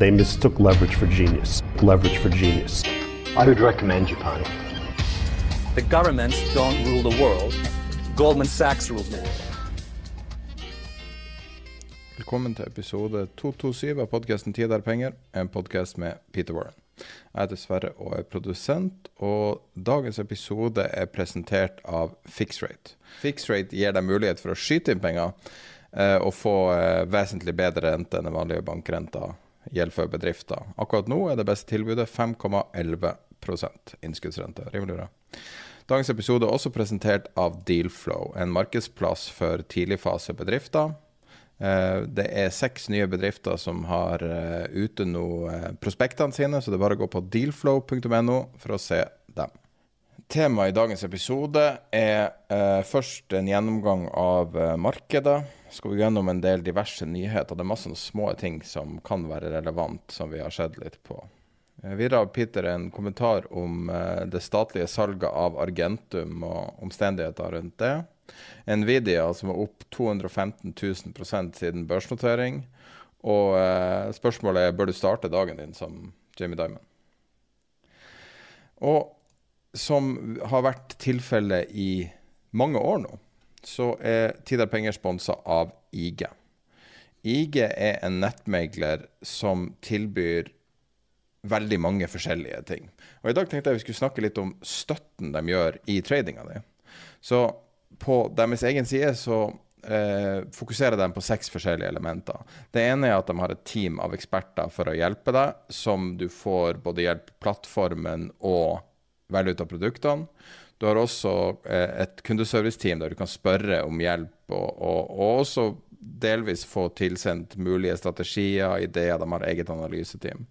They mistook leverage for genius. Leverage for genius. I would recommend Japan. The governments don't rule the world. Goldman Sachs rules the world. Velkommen til episode 227 av podkasten 'Tid er penger', en podkast med Peter Warren. Jeg heter Sverre og er produsent, og dagens episode er presentert av Fixrate. Fixrate gir deg mulighet for å skyte inn penger eh, og få eh, vesentlig bedre rente enn den vanlige bankrenta gjelder for bedrifter. Akkurat nå er det beste tilbudet 5,11 innskuddsrente. Rimelig bra. Dagens episode er også presentert av Dealflow, en markedsplass for tidligfasebedrifter. Eh, det er seks nye bedrifter som har eh, ute nå eh, prospektene sine, så det er bare å gå på dealflow.no for å se dem. Temaet i dagens episode er først en gjennomgang av markedet. Skal vi gjennom en del diverse nyheter. Det er masse små ting som kan være relevant, som vi har sett litt på. Eh, videre har Peter en kommentar om det statlige salget av Argentum og omstendigheter rundt det. Nvidia som er opp 215 000 siden børsnotering. Og eh, spørsmålet er bør du starte dagen din som Jamie Diamond. Og som har vært tilfellet i mange år nå, så er Tidar Penger sponsa av IG. IG er en nettmegler som tilbyr veldig mange forskjellige ting. Og I dag tenkte jeg vi skulle snakke litt om støtten de gjør i tradinga di. Så på deres egen side så eh, fokuserer de på seks forskjellige elementer. Det ene er at de har et team av eksperter for å hjelpe deg, som du får både hjelp plattformen og velge ut av produktene. Du har også eh, et kundeserviceteam der du kan spørre om hjelp, og, og, og, også delvis få tilsendt mulige strategier, ideer. De har eget analyseteam.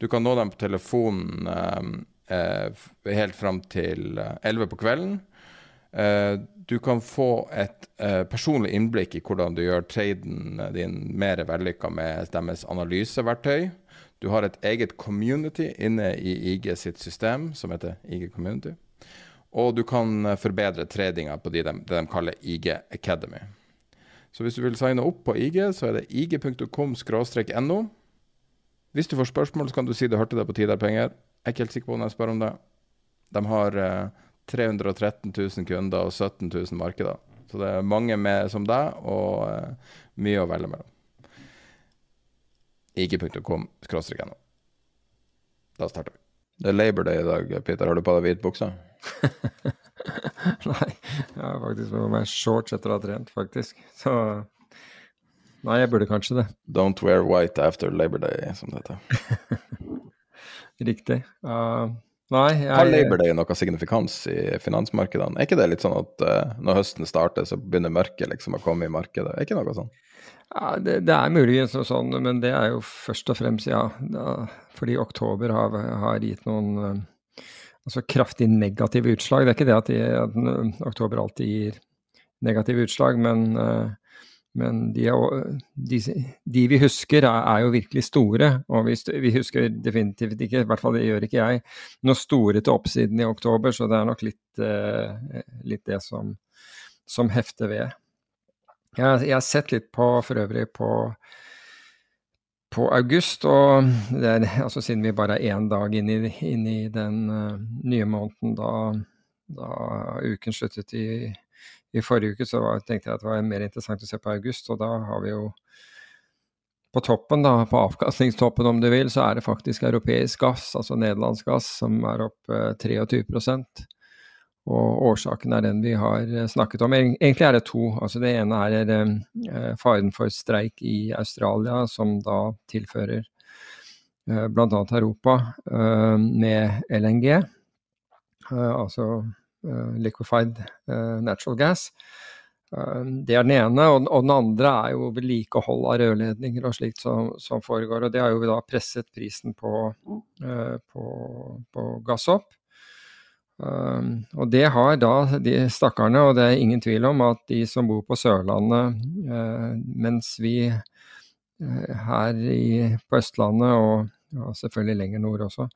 Du kan nå dem på telefonen eh, eh helt fram til 11 eh, på kvelden. Du kan få et personlig innblikk i hvordan du gjør traden din mer vellykka med deres analyseverktøy. Du har et eget community inne i IG sitt system, som heter IG Community. Og du kan uh, forbedre tradinga på de de, det de kaller IG Academy. Så hvis du vil signe opp på IG, så er det ig.com-no. Hvis du får spørsmål, så kan du si du hørte det på Tiderpenger. Jeg er ikke helt sikker på om jeg spør om det. De har uh, 313 000 kunder og 17 000 markeder. Så det er mange med som deg, og uh, mye å velge mellom. IG.com-no. Da starter vi. Det er Labor Day i dag, Peter. Har du på deg hvit bukse? nei, jeg har faktisk på meg shorts etter å ha trent, faktisk. Så Nei, jeg burde kanskje det. Don't wear white after Labor Day, som det heter. Riktig. Uh, Nei, jeg... Har Labor Day noe signifikans i finansmarkedene? Er ikke det litt sånn at uh, når høsten starter, så begynner mørket liksom å komme i markedet? Er ikke noe sånn? Ja, det, det er muligens sånn, men det er jo først og fremst, ja. Da, fordi oktober har, har gitt noen uh, altså kraftig negative utslag. Det er ikke det at, de, at uh, oktober alltid gir negative utslag, men uh, men de, de, de, vi husker, er, er, jo virkelig store. Og vi, vi, husker definitivt ikke, i hvert fall det gjør ikke jeg, noe store til oppsiden i oktober. Så det er nok litt, litt det som, som, hefter ved. Jeg, jeg, har sett litt på, for øvrig, på, på august. Og er, altså siden vi bare er én dag inn i, inn i den uh, nye måneden da, da uken sluttet i i forrige uke så var, tenkte jeg at det var mer interessant å se på august, og da har vi jo på toppen, da, på avkastningstoppen om du vil, så er det faktisk europeisk gass, altså nederlandsk gass, som er opp uh, 23 og årsaken er den vi har eh, snakket om. Egentlig er det to. altså Det ene er eh, faren for streik i Australia, som da tilfører eh, bl.a. Europa eh, med LNG. Eh, altså Eh, liquefied eh, natural gas. Eh, det er den ene. Og, den andre er jo vedlikehold av rørledninger og slikt som, som, foregår. Og det har jo da presset prisen på, på, på gass opp. Um, og det har da de stakkarene, og det er ingen tvil om at de som bor på Sørlandet, uh, mens vi uh, her i, på Østlandet og, og selvfølgelig lenger nord også,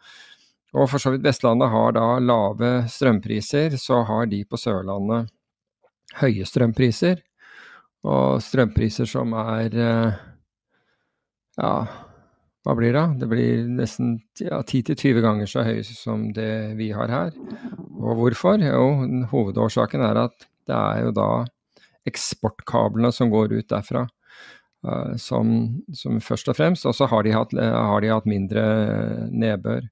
og for så vidt Vestlandet har da lave strømpriser, så har de på Sørlandet høye strømpriser. Og strømpriser som er eh, ja, hva blir det? Det blir nesten ja, 10-20 ganger så høy som det vi har her. Og hvorfor? Jo, hovedårsaken er at det er jo da eksportkablene som går ut derfra. Uh, som, som, først og fremst, og så har, har, de hatt mindre nedbør.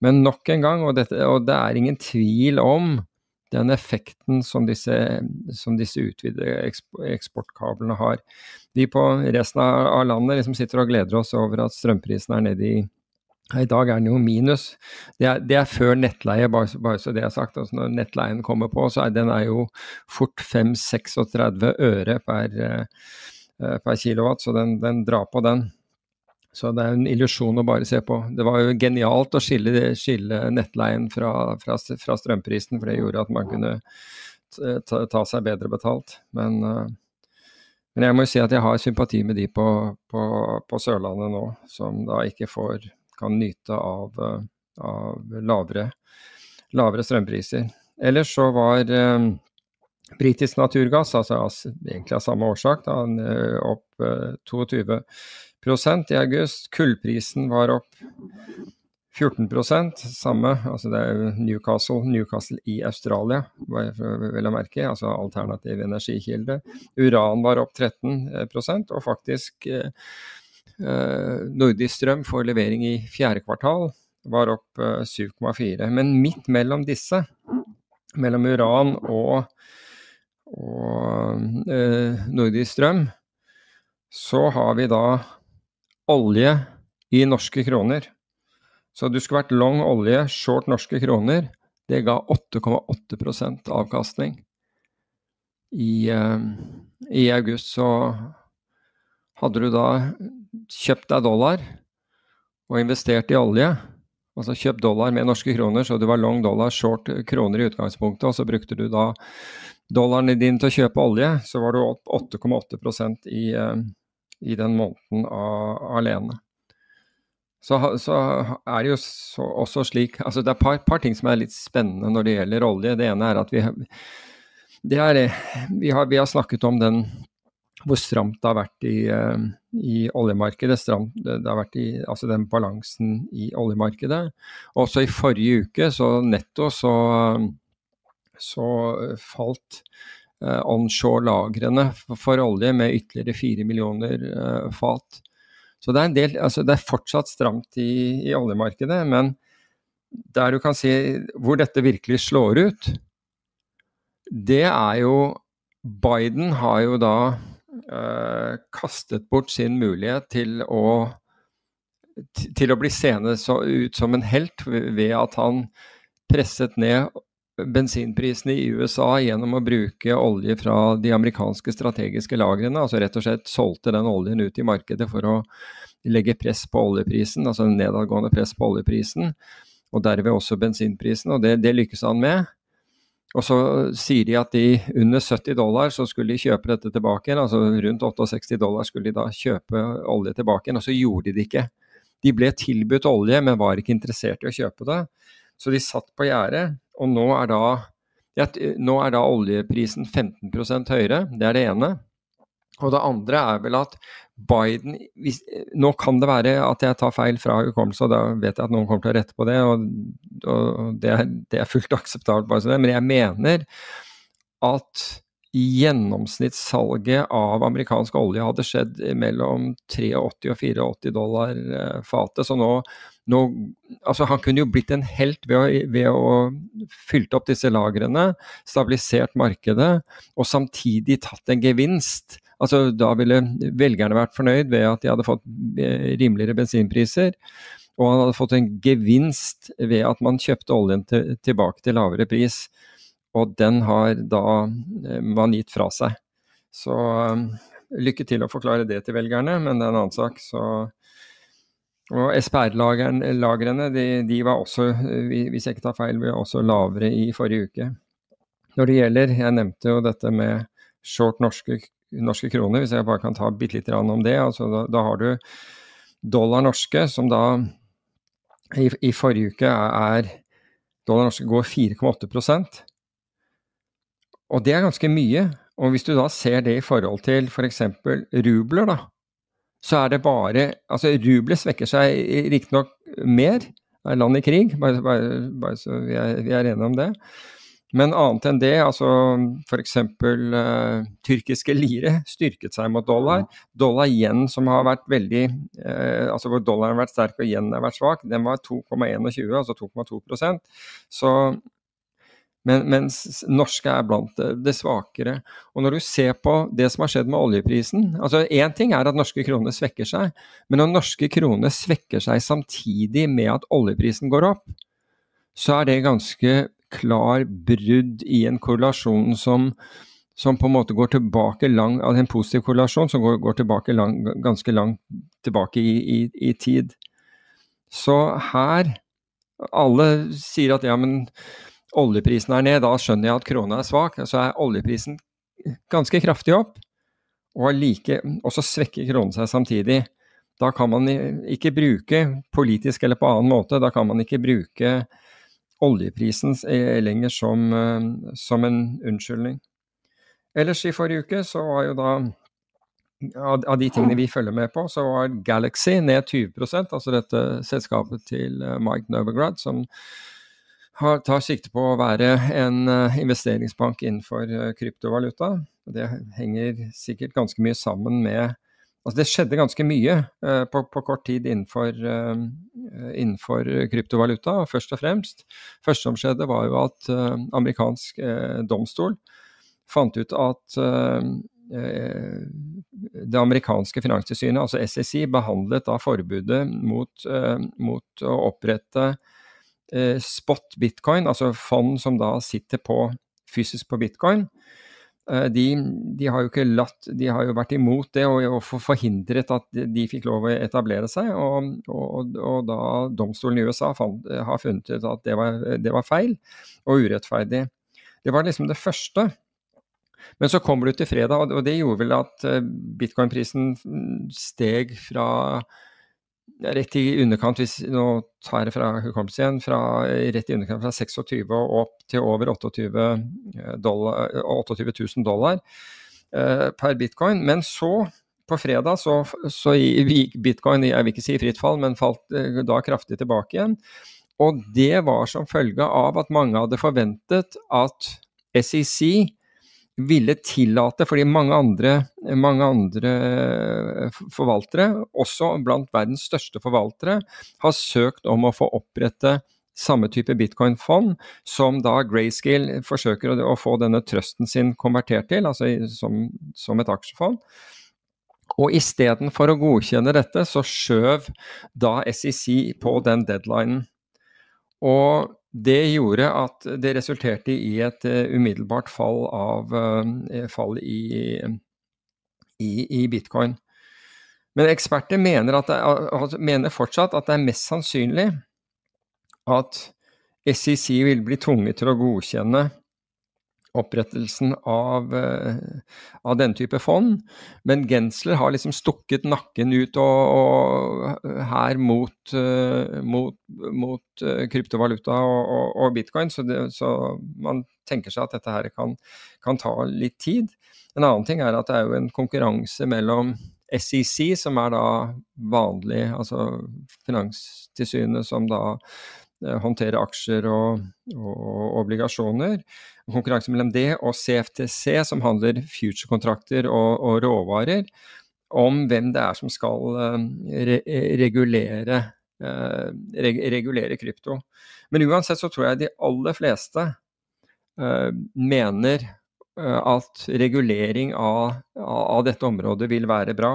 Men nok en gang, og, dette, og det er ingen tvil om den effekten som disse, som disse utvidede eksportkablene har. Vi på resten av landet liksom sitter og gleder oss over at strømprisen er nede i i dag er den jo minus. Det er, det er før nettleie, bare, bare, så det er sagt. Altså når nettleien kommer på, så er den er jo fort 5-36 øre per, uh, per kilowatt, så den, den, drar på den. Så det er en illusjon å bare se på. Det var jo genialt å skille, skille nettleien fra, fra, fra, strømprisen, for det gjorde at man kunne ta, ta seg bedre betalt. Men, uh, men, jeg må jo si at jeg har sympati med de på, på, på Sørlandet nå, som da ikke får, kan nyte av, uh, av lavere, lavere, strømpriser. Ellers så var eh, britisk naturgass, altså egentlig av samme årsak, da, opp 22% i august. Kullprisen var opp 14% samme, altså det er Newcastle, Newcastle i Australia, vel å merke, altså alternativ energikilde. Uran var opp 13 og faktisk eh, eh, Nordisk strøm for levering i fjerde kvartal var opp eh, 7,4. Men midt mellom disse, mellom uran og, og eh, Nordisk strøm, så har vi da olje i norske kroner. Så du skulle vært long olje, short norske kroner. Det ga 8,8% avkastning. I, uh, I, august så hadde du da kjøpt deg dollar og investert i olje. Altså kjøpt dollar med norske kroner, så du var long dollar, short kroner i utgangspunktet. Og så brukte du da dollaren din til å kjøpe olje, så var du opp 8,8% i, uh, i den måneden alene. Så, så, er det jo så, også slik altså Det er et par, par, ting som er litt spennende når det gjelder olje. Det ene er at vi, er, vi, har, vi har, snakket om den, hvor stramt det har vært i, uh, i oljemarkedet. Stramt, det, har vært i, altså den balansen i oljemarkedet. Også i forrige uke, så netto så, så falt Eh, onshore-lagrene for olje med ytterligere 4 millioner eh, fat. Så det er, del, altså det er fortsatt stramt i, i, oljemarkedet, men der du kan si hvor dette virkelig slår ut, det er jo Biden har jo da øh, kastet bort sin mulighet til å, til å bli seende ut som en helt ved at han presset ned bensinprisene i USA gjennom å bruke olje fra de amerikanske strategiske lagrene. Altså rett og slett solgte den oljen ut i markedet for å legge press på oljeprisen, altså nedadgående press på oljeprisen, og derved også bensinprisen. Og det, det lykkes han med. Og så sier de at de under 70 dollar så skulle de kjøpe dette tilbake igjen. Altså rundt 68 dollar skulle de da kjøpe olje tilbake igjen, og så gjorde de det ikke. De ble tilbudt olje, men var ikke interessert i å kjøpe det. Så de satt på gjerdet og nå er da, ja, nå er da oljeprisen 15% høyere. Det er det ene. Og det andre er vel at Biden hvis, Nå kan det være at jeg tar feil fra hukommelse, og da vet jeg at noen kommer til å rette på det, og, og det, det, er, fullt akseptabelt. Men jeg mener at gjennomsnittssalget av amerikansk olje hadde skjedd mellom 83 og 84 dollar eh, fatet. Så nå nå, altså han kunne jo blitt en helt ved å, ved å fylt opp disse lagrene, stabilisert markedet og samtidig tatt en gevinst. Altså, da ville velgerne vært fornøyd ved at de hadde fått eh, rimeligere bensinpriser. Og han hadde fått en gevinst ved at man kjøpte oljen til, tilbake til lavere pris. Og den har da eh, man gitt fra seg. Så eh, lykke til å forklare det til velgerne, men det er en annen sak. Så og SPR-lagrene de, de, var også, hvis jeg ikke tar feil, også lavere i forrige uke. Når det gjelder, jeg nevnte jo dette med short norske, norske kroner, hvis jeg bare kan ta bitte litt om det. altså da, da, har du dollar norske, som da i, i forrige uke er Dollar norske går 4,8 Og det er ganske mye. Og hvis du da ser det i forhold til f.eks. For rubler, da, så er det bare Altså, rubler svekker seg riktignok mer, det er land i krig, bare, bare, bare så vi er, vi er, enige om det. Men annet enn det, altså f.eks. Uh, eh, tyrkiske lire styrket seg mot dollar. Dollar yen, som har vært veldig uh, Altså hvor dollaren har vært sterk og yen har vært svak, den var 2,21, altså 2,2% Så men, mens norske er blant det, svakere. Og når du ser på det som har skjedd med oljeprisen altså Én ting er at norske kroner svekker seg, men når norske kroner svekker seg samtidig med at oljeprisen går opp, så er det ganske klar brudd i en korrelasjon som, som på en måte går tilbake lang, altså en positiv korrelasjon som går, går tilbake lang, ganske langt tilbake i, i, i tid. Så her Alle sier at ja, men oljeprisen er ned, da skjønner jeg at krona er svak. Så er oljeprisen ganske kraftig opp, og, like, og så svekker kronen seg samtidig. Da kan man ikke bruke, politisk eller på annen måte, da kan man ikke bruke oljeprisen eh, lenger som, eh, som en unnskyldning. Ellers i forrige uke så var jo da av de tingene vi følger med på, så var Galaxy ned 20% altså dette selskapet til eh, Mike Novograd, som har, tar sikte på å være en uh, investeringsbank innenfor uh, kryptovaluta. Det henger sikkert ganske mye sammen med Altså det skjedde ganske mye uh, på, på, kort tid innenfor, innenfor, kryptovaluta, først og fremst. første som skjedde, var jo at amerikansk domstol fant ut at det amerikanske finanstilsynet, altså SSI, behandlet da forbudet mot, mot å opprette eh, spot bitcoin, altså fond som da sitter på fysisk på bitcoin, eh, de, de, har jo ikke latt, de har jo vært imot det og, og forhindret at de fikk lov å etablere seg. Og, og, og da domstolen i USA fant, har funnet ut at det var, det var feil og urettferdig. Det var liksom det første. Men så kommer du til fredag, og det gjorde vel at eh, bitcoin-prisen steg fra rett i underkant, hvis nå tar jeg fra hukommelsen igjen, fra rett i underkant fra 26 og opp til over 28, eh, dollar, 28 000 dollar eh, per bitcoin. Men så, på fredag, så, så gikk bitcoin, jeg vil ikke si fritt fall, men falt da kraftig tilbake igjen. Og det var som følge av at mange hadde forventet at SEC ville tillate, fordi mange andre, mange andre, eh, forvaltere, også blant verdens største forvaltere, har søkt om å få opprette samme type bitcoin-fond som da Grayscale forsøker å, få denne trusten sin konvertert til, altså som, som et aksjefond. Og istedenfor å godkjenne dette, så skjøv da SEC på den deadlinen. Og det gjorde at det resulterte i et uh, umiddelbart fall av uh, fall i, i, i, bitcoin. Men eksperter mener, det, altså, mener, fortsatt at det er mest sannsynlig at SEC vil bli tvunget til å godkjenne opprettelsen av, uh, av den type fond. Men Gensler har liksom stukket nakken ut og, og her mot, uh, mot, mot uh, kryptovaluta og, og, og bitcoin, så, det, så, man tenker seg at dette her kan, kan, ta litt tid. En annen ting er at det er jo en konkurranse mellom SEC, som er da vanlig, altså Finanstilsynet som da håndterer aksjer og obligasjoner konkurranse mellom det og CFTC, som handler future-kontrakter og, og, råvarer, om hvem det er som skal uh, re regulere, uh, reg regulere, krypto. Men uansett så tror jeg de aller fleste uh, mener at regulering av, av, dette området vil være bra.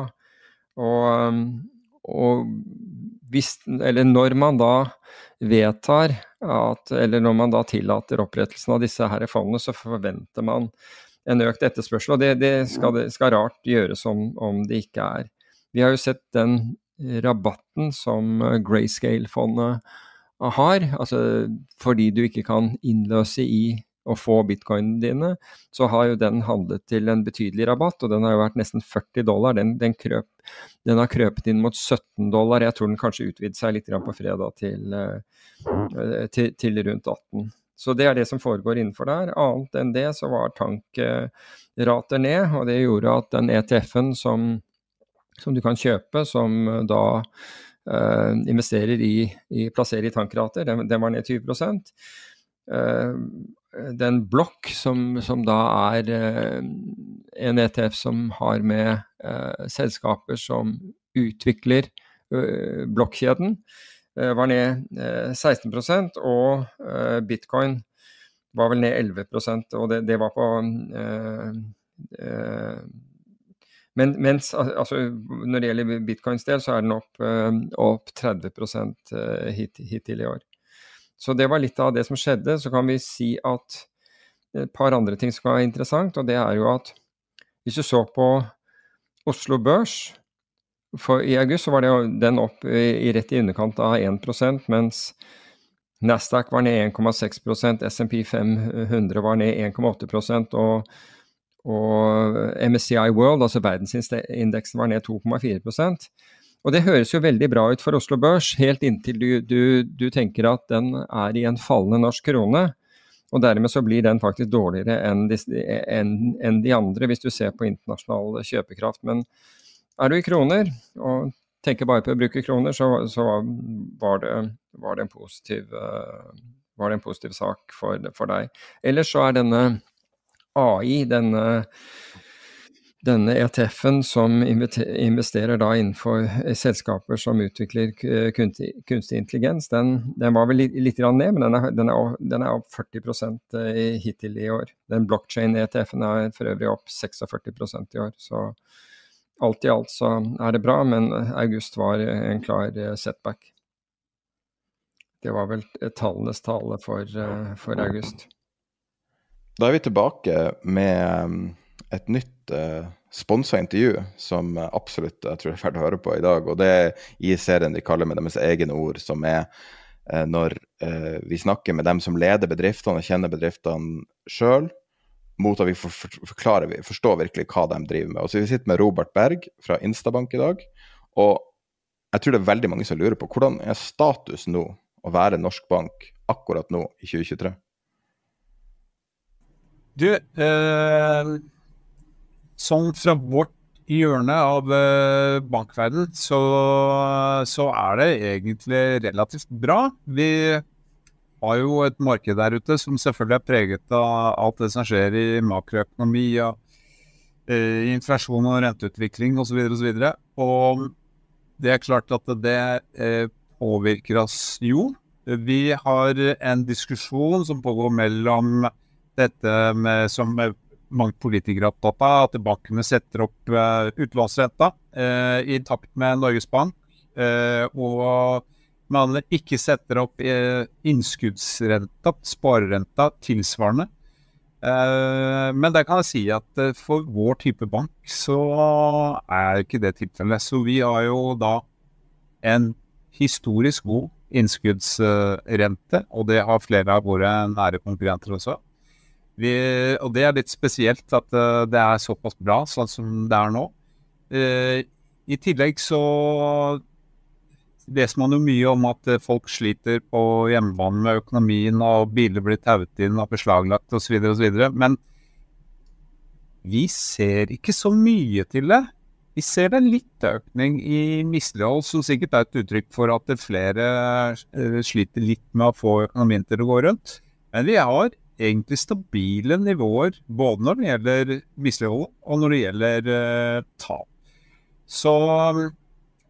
Og, og hvis, eller når man da vedtar at, eller når man da tillater opprettelsen av disse her fondene, så forventer man en økt etterspørsel. Og det, det, skal, det skal, rart gjøres om, om, det ikke er. Vi har jo sett den rabatten som Grayscale-fondet har, altså fordi du ikke kan innløse i å få bitcoinene dine, så har jo den handlet til en betydelig rabatt, og den har jo vært nesten 40 dollar. Den, den, krøp, den har krøpet inn mot 17 dollar. Jeg tror den kanskje utvidet seg litt på fredag til, eh, til, til, rundt 18. Så det er det som foregår innenfor der. Annet enn det så var tankrater ned, og det gjorde at den ETF-en som som du kan kjøpe, som da uh, investerer i, i plasserer i tankrater. Den, den, var ned 20 uh, Den blokk, som, som, da er eh, en ETF som har med selskaper som utvikler blokkjeden, var ned 16% og bitcoin var vel ned 11 og det, det var på men mens, altså, når det gjelder bitcoins del, så er den opp, opp 30% øh, hit, hittil i år. Så det var litt av det som skjedde. Så kan vi si at et par andre ting som er interessant, og det er jo at hvis du så på Oslo Børs for I august så var det den opp i, rett i underkant av 1% mens Nasdaq var ned 1,6% SMP 500 var ned 1,8 og og MSCI World, altså verdensindeksen, var ned 2,4 Og det høres jo veldig bra ut for Oslo Børs, helt inntil du, du, du, tenker at den er i en fallende norsk krone. Og dermed så blir den faktisk dårligere enn de, en, en de andre, hvis du ser på internasjonal kjøpekraft. Men er du i kroner, og tenker bare på å bruke kroner, så, så var, det, var, det positiv, var, det, en positiv, sak for, for deg. Ellers så er denne AI, denne, denne ETF-en som investerer da innenfor selskaper som utvikler kunstig, kunstig intelligens, den, den, var vel litt, litt ned, men den er, den er, den er opp 40% eh, hittil i år. Den blockchain-ETF-en er for øvrig opp 46% i år. Så alt i alt så er det bra, men august var en klar eh, setback. Det var vel tallenes tale for, eh, for august. Da er vi tilbake med et nytt uh, sponsa intervju som absolutt jeg tror er verdt å høre på i dag. Og det er i serien de kaller med deres egne ord, som er uh, når uh, vi snakker med dem som leder bedriftene og kjenner bedriftene sjøl, mot at vi for, for, forklarer, forstår virkelig hva de driver med. Og så Vi sitter med Robert Berg fra Instabank i dag. Og jeg tror det er veldig mange som lurer på hvordan er status nå å være norsk bank akkurat nå i 2023? Du, eh, sånn fra vårt hjørne av eh, bankverden, så, så, er det egentlig relativt bra. Vi har jo et marked der ute som selvfølgelig er preget av alt det som skjer i makroøkonomi, og, eh, inflasjon og renteutvikling osv. Og, så og det er klart at det eh, påvirker oss jo. Vi har en diskusjon som pågår mellom dette med, som mange politikere er opptatt av, at bankene setter opp uh, utlånsrenta uh, i takt med Norges Bank. Uh, og man ikke setter opp innskuddsrenta, sparerenta, tilsvarende. men der kan jeg si at for vår type bank så er ikke det tilfellet. Så vi har jo da en historisk god innskuddsrente, og det har flere av våre nære konkurrenter også. Vi, og det er litt spesielt at uh, det er såpass bra sånn som det er nå. Uh, I tillegg så leser man jo mye om at uh, folk sliter på hjemmebane med økonomien, og biler blir tauet inn og beslaglagt osv. osv. Men vi ser ikke så mye til det. Vi ser en litt økning i mislighold, som sikkert er et uttrykk for at flere sliter litt med å få økonomien til å gå rundt. Men vi har egentlig stabile nivåer, både når det gjelder mislighold og når det gjelder uh, tap. Så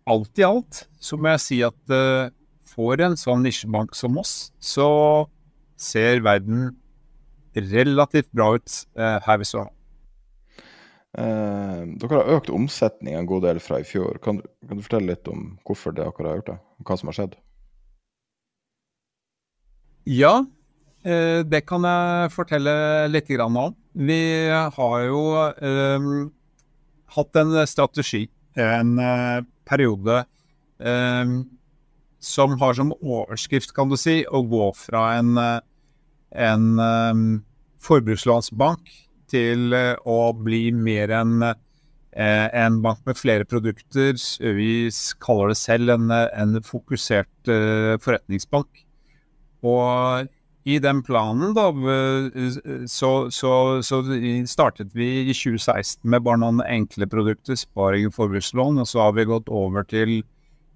alt i alt så må jeg si at uh, for en sånn nisjebank som oss, så ser verden relativt bra ut uh, her vi står. Eh, dere har økt omsetning en god del fra i fjor. Kan, kan, du fortelle litt om hvorfor det dere har gjort det? Hva som har skjedd? Ja, Eh, det kan jeg fortelle litt om. Vi har jo eh, hatt en strategi, en eh, periode eh, som har som overskrift, kan du si, å gå fra en, en um, forbrukslånsbank til å bli mer enn en bank med flere produkter. Vi kaller det selv en, en fokusert forretningsbank. Og i den planen, da, så, så, så, startet vi i 2016 med bare noen enkle produkter, sparing og forbrukslån. Og så har vi gått over til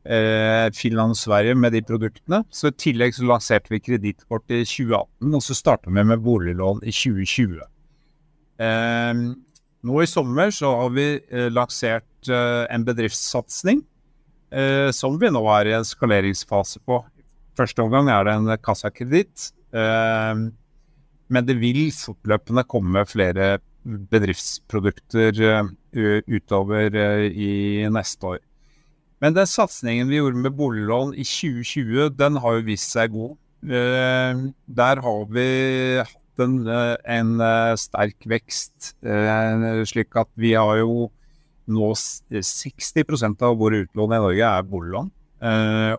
eh, Finland og Sverige med de produktene. Så i tillegg så lanserte vi kredittkort i 2018, og så starta vi med boliglån i 2020. Eh, nå i sommer så har vi eh, lansert eh, en bedriftssatsing eh, som vi nå er i en skaleringsfase på. Første omgang er det en kassakreditt. Eh, men det vil fortløpende komme flere bedriftsprodukter utover i neste år. Men den satsingen vi gjorde med boliglån i 2020, den har jo vist seg god. Eh, der har vi hatt en, eh, en eh, sterk vekst, slik at vi har jo nå 60% av våre utlån i Norge er boliglån.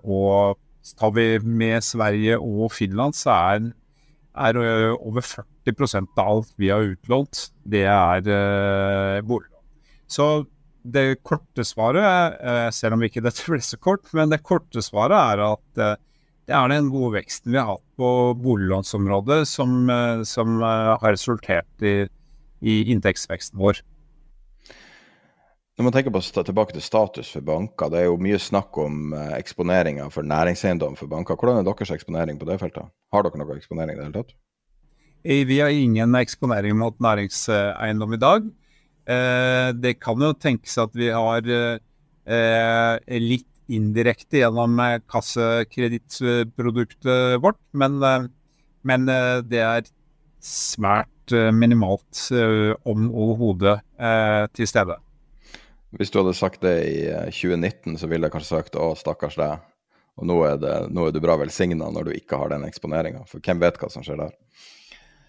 Og tar vi med Sverige og Finland, så er, er over 40% av alt vi har utlånt, det er boliglån. Så det korte svaret, eh, selv om ikke dette ble så kort, men det korte svaret er at eh, det er den gode veksten vi har hatt på boliglånsområdet som, eh, som har resultert i, i, inntektsveksten vår. Når man tenker på tilbake til status for banker, det er jo mye snakk om eksponeringa for næringseiendom for banker. Hvordan er deres eksponering på det feltet? Har dere noe eksponering i det hele tatt? Vi har ingen eksponering mot næringseiendom i dag. Eh, det kan jo tenkes at vi har eh, litt indirekte gjennom eh, kassekredittproduktet vårt, men, men, det er svært minimalt om overhodet til stede. Hvis du hadde sagt det i 2019, så ville jeg kanskje sagt å, stakkars deg. Og nå er, det, nå er du bra velsigna når du ikke har den eksponeringa, for hvem vet hva som skjer der?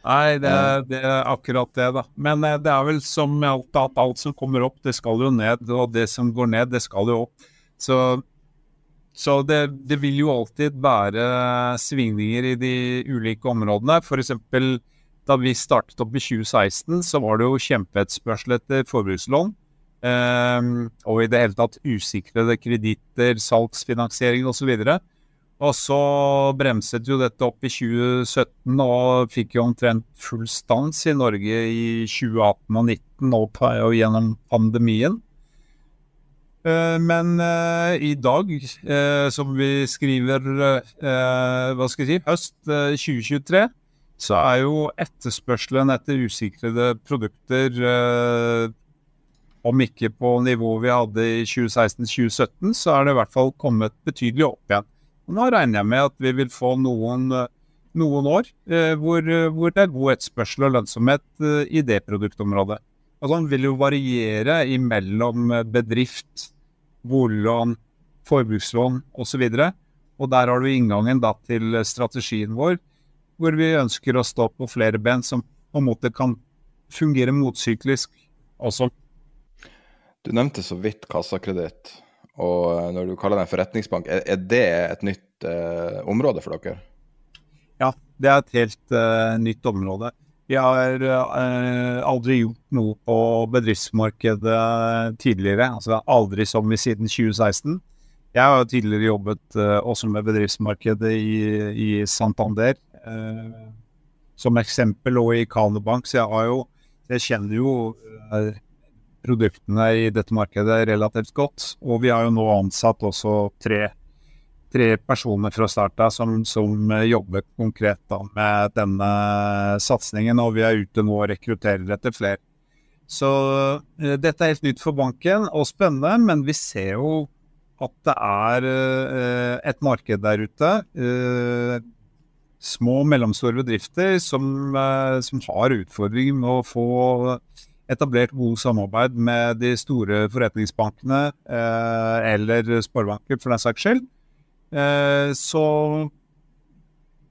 Nei, det, det, er akkurat det, da. Men eh, det er vel som med alt at alt som kommer opp, det skal jo ned. Og det som går ned, det skal jo opp. Så, så det, det, vil jo alltid være svingninger i de ulike områdene. F.eks. da vi startet opp i 2016, så var det jo kjempeetterspørsel etter forbrukslån. Um, og i det hele tatt usikrede kreditter, salgsfinansiering osv. Og, og så bremset jo dette opp i 2017 og fikk jo omtrent full stans i Norge i 2018 og 2019 og, og gjennom pandemien. Eh, men uh, i dag, uh, som vi skriver hva skal jeg si, høst 2023, så er jo etterspørselen etter usikrede produkter om ikke på nivået vi hadde i 2016-2017, så er det i hvert fall kommet betydelig opp igjen. Nå regner jeg med at vi vil få noen, eh, noen år eh, hvor, eh, hvor, det er god etterspørsel og lønnsomhet eh, i det produktområdet. Og sånn vil jo variere imellom eh, bedrift, boliglån, forbrukslån osv. Og, og der har du inngangen da, til strategien vår, hvor vi ønsker å stå på flere ben som på en måte kan fungere motsyklisk også. Du nevnte så vidt kassakreditt. Og eh, når du kaller det en forretningsbank, er, det et nytt eh, område for dere? Ja, det er et helt uh, nytt område. Vi har uh, aldri gjort noe på bedriftsmarkedet tidligere. altså Aldri som vi siden 2016. Jeg har tidligere jobbet uh, også med bedriftsmarkedet i, i Santander. som eksempel, og i Kanebank. Så jeg jo Jeg kjenner jo produktene i dette markedet relativt godt. Og vi har jo nå ansatt også tre, tre personer fra starta som, som, jobber konkret da, med denne satsingen. Og vi er ute nå og rekrutterer etter flere. Så uh, dette er helt nytt for banken og spennende, men vi ser jo at det er uh, et marked der ute. Små og mellomstore bedrifter som, som har utfordringer med å få etablert god samarbeid med de store forretningsbankene, eh, eller sparebanker for den saks skyld. Eh, så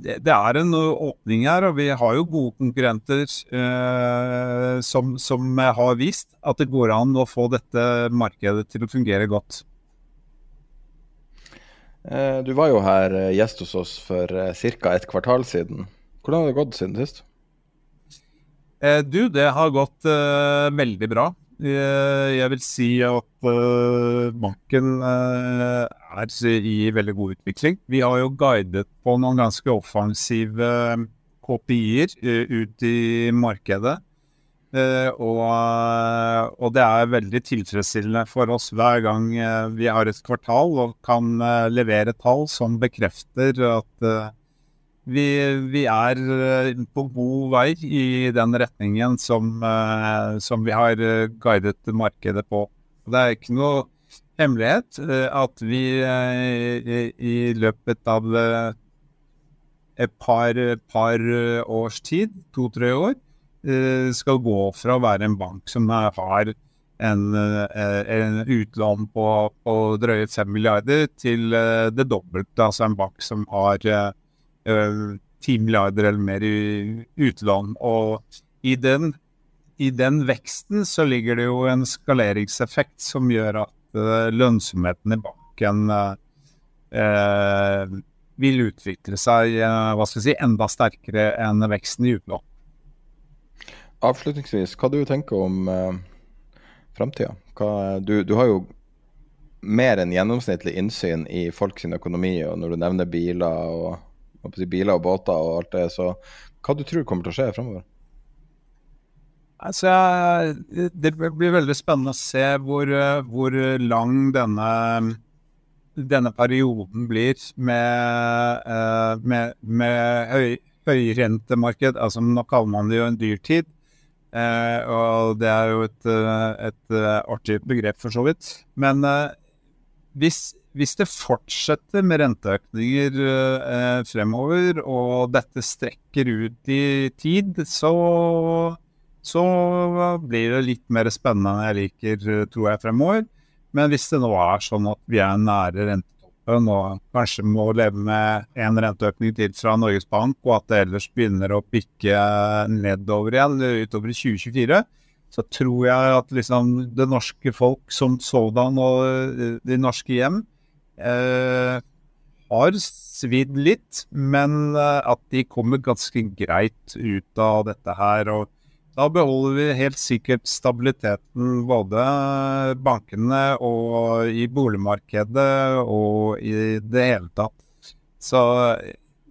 det, det, er en åpning her, og vi har jo gode konkurrenter eh, som, som, har vist at det går an å få dette markedet til å fungere godt. Eh, du var jo her eh, gjest hos oss for eh, ca. et kvartal siden. Hvordan har det gått siden sist? Eh, du, det har gått eh, veldig bra. Uh, jeg vil si at uh, banken er i veldig god utvikling. Vi har jo guidet på noen ganske offensive KPI-er ut i markedet. Og, og, det er veldig tilfredsstillende for oss hver gang vi har et kvartal og kan levere tall som bekrefter at vi, vi, er på god vei i den retningen som, som vi har guidet markedet på. Det er ikke noe hemmelighet at vi i løpet av et par, par års tid, to-tre år, eh, skal gå fra å være en bank som har en, eh, en utlån på, på drøye 5 milliarder, til eh, det dobbelte. Altså en bank som har 10 milliarder eller mer i utlån. Og i den, i den veksten så ligger det jo en skaleringseffekt som gjør at lønnsomheten i banken eh, vil utvikle seg eh, hva skal jeg si, enda sterkere enn veksten i utlån. Avslutningsvis, hva du tenker om eh, framtida? Du, du, har jo mer enn gjennomsnittlig innsyn i folks økonomi, og når du nevner biler og, biler og båter og alt det, så hva du tror kommer til å skje fremover? Altså, det blir veldig spennende å se hvor, eh, hvor lang denne denne perioden blir med, uh, med, med høy, høyrentemarked. Altså, nå kaller man det jo en dyrtid. Eh, og det er jo et, uh, et artig begrep, for så vidt. Men hvis, hvis, det fortsetter med renteøkninger fremover, og dette strekker ut i tid, så, så blir det litt mer spennende enn jeg liker, tror jeg, fremover. Men hvis det nå er sånn at vi er nære rentetoppen og kanskje må leve med en renteøkning til fra Norges Bank, og at det ellers begynner å pikke nedover igjen utover i 2024, så tror jeg at liksom det norske folk som sådan og eh, de norske hjem eh, har svidd litt, men eh, at de kommer ganske greit ut av dette her. og da beholder vi helt sikkert stabiliteten både bankene og i boligmarkedet og i det hele tatt. Så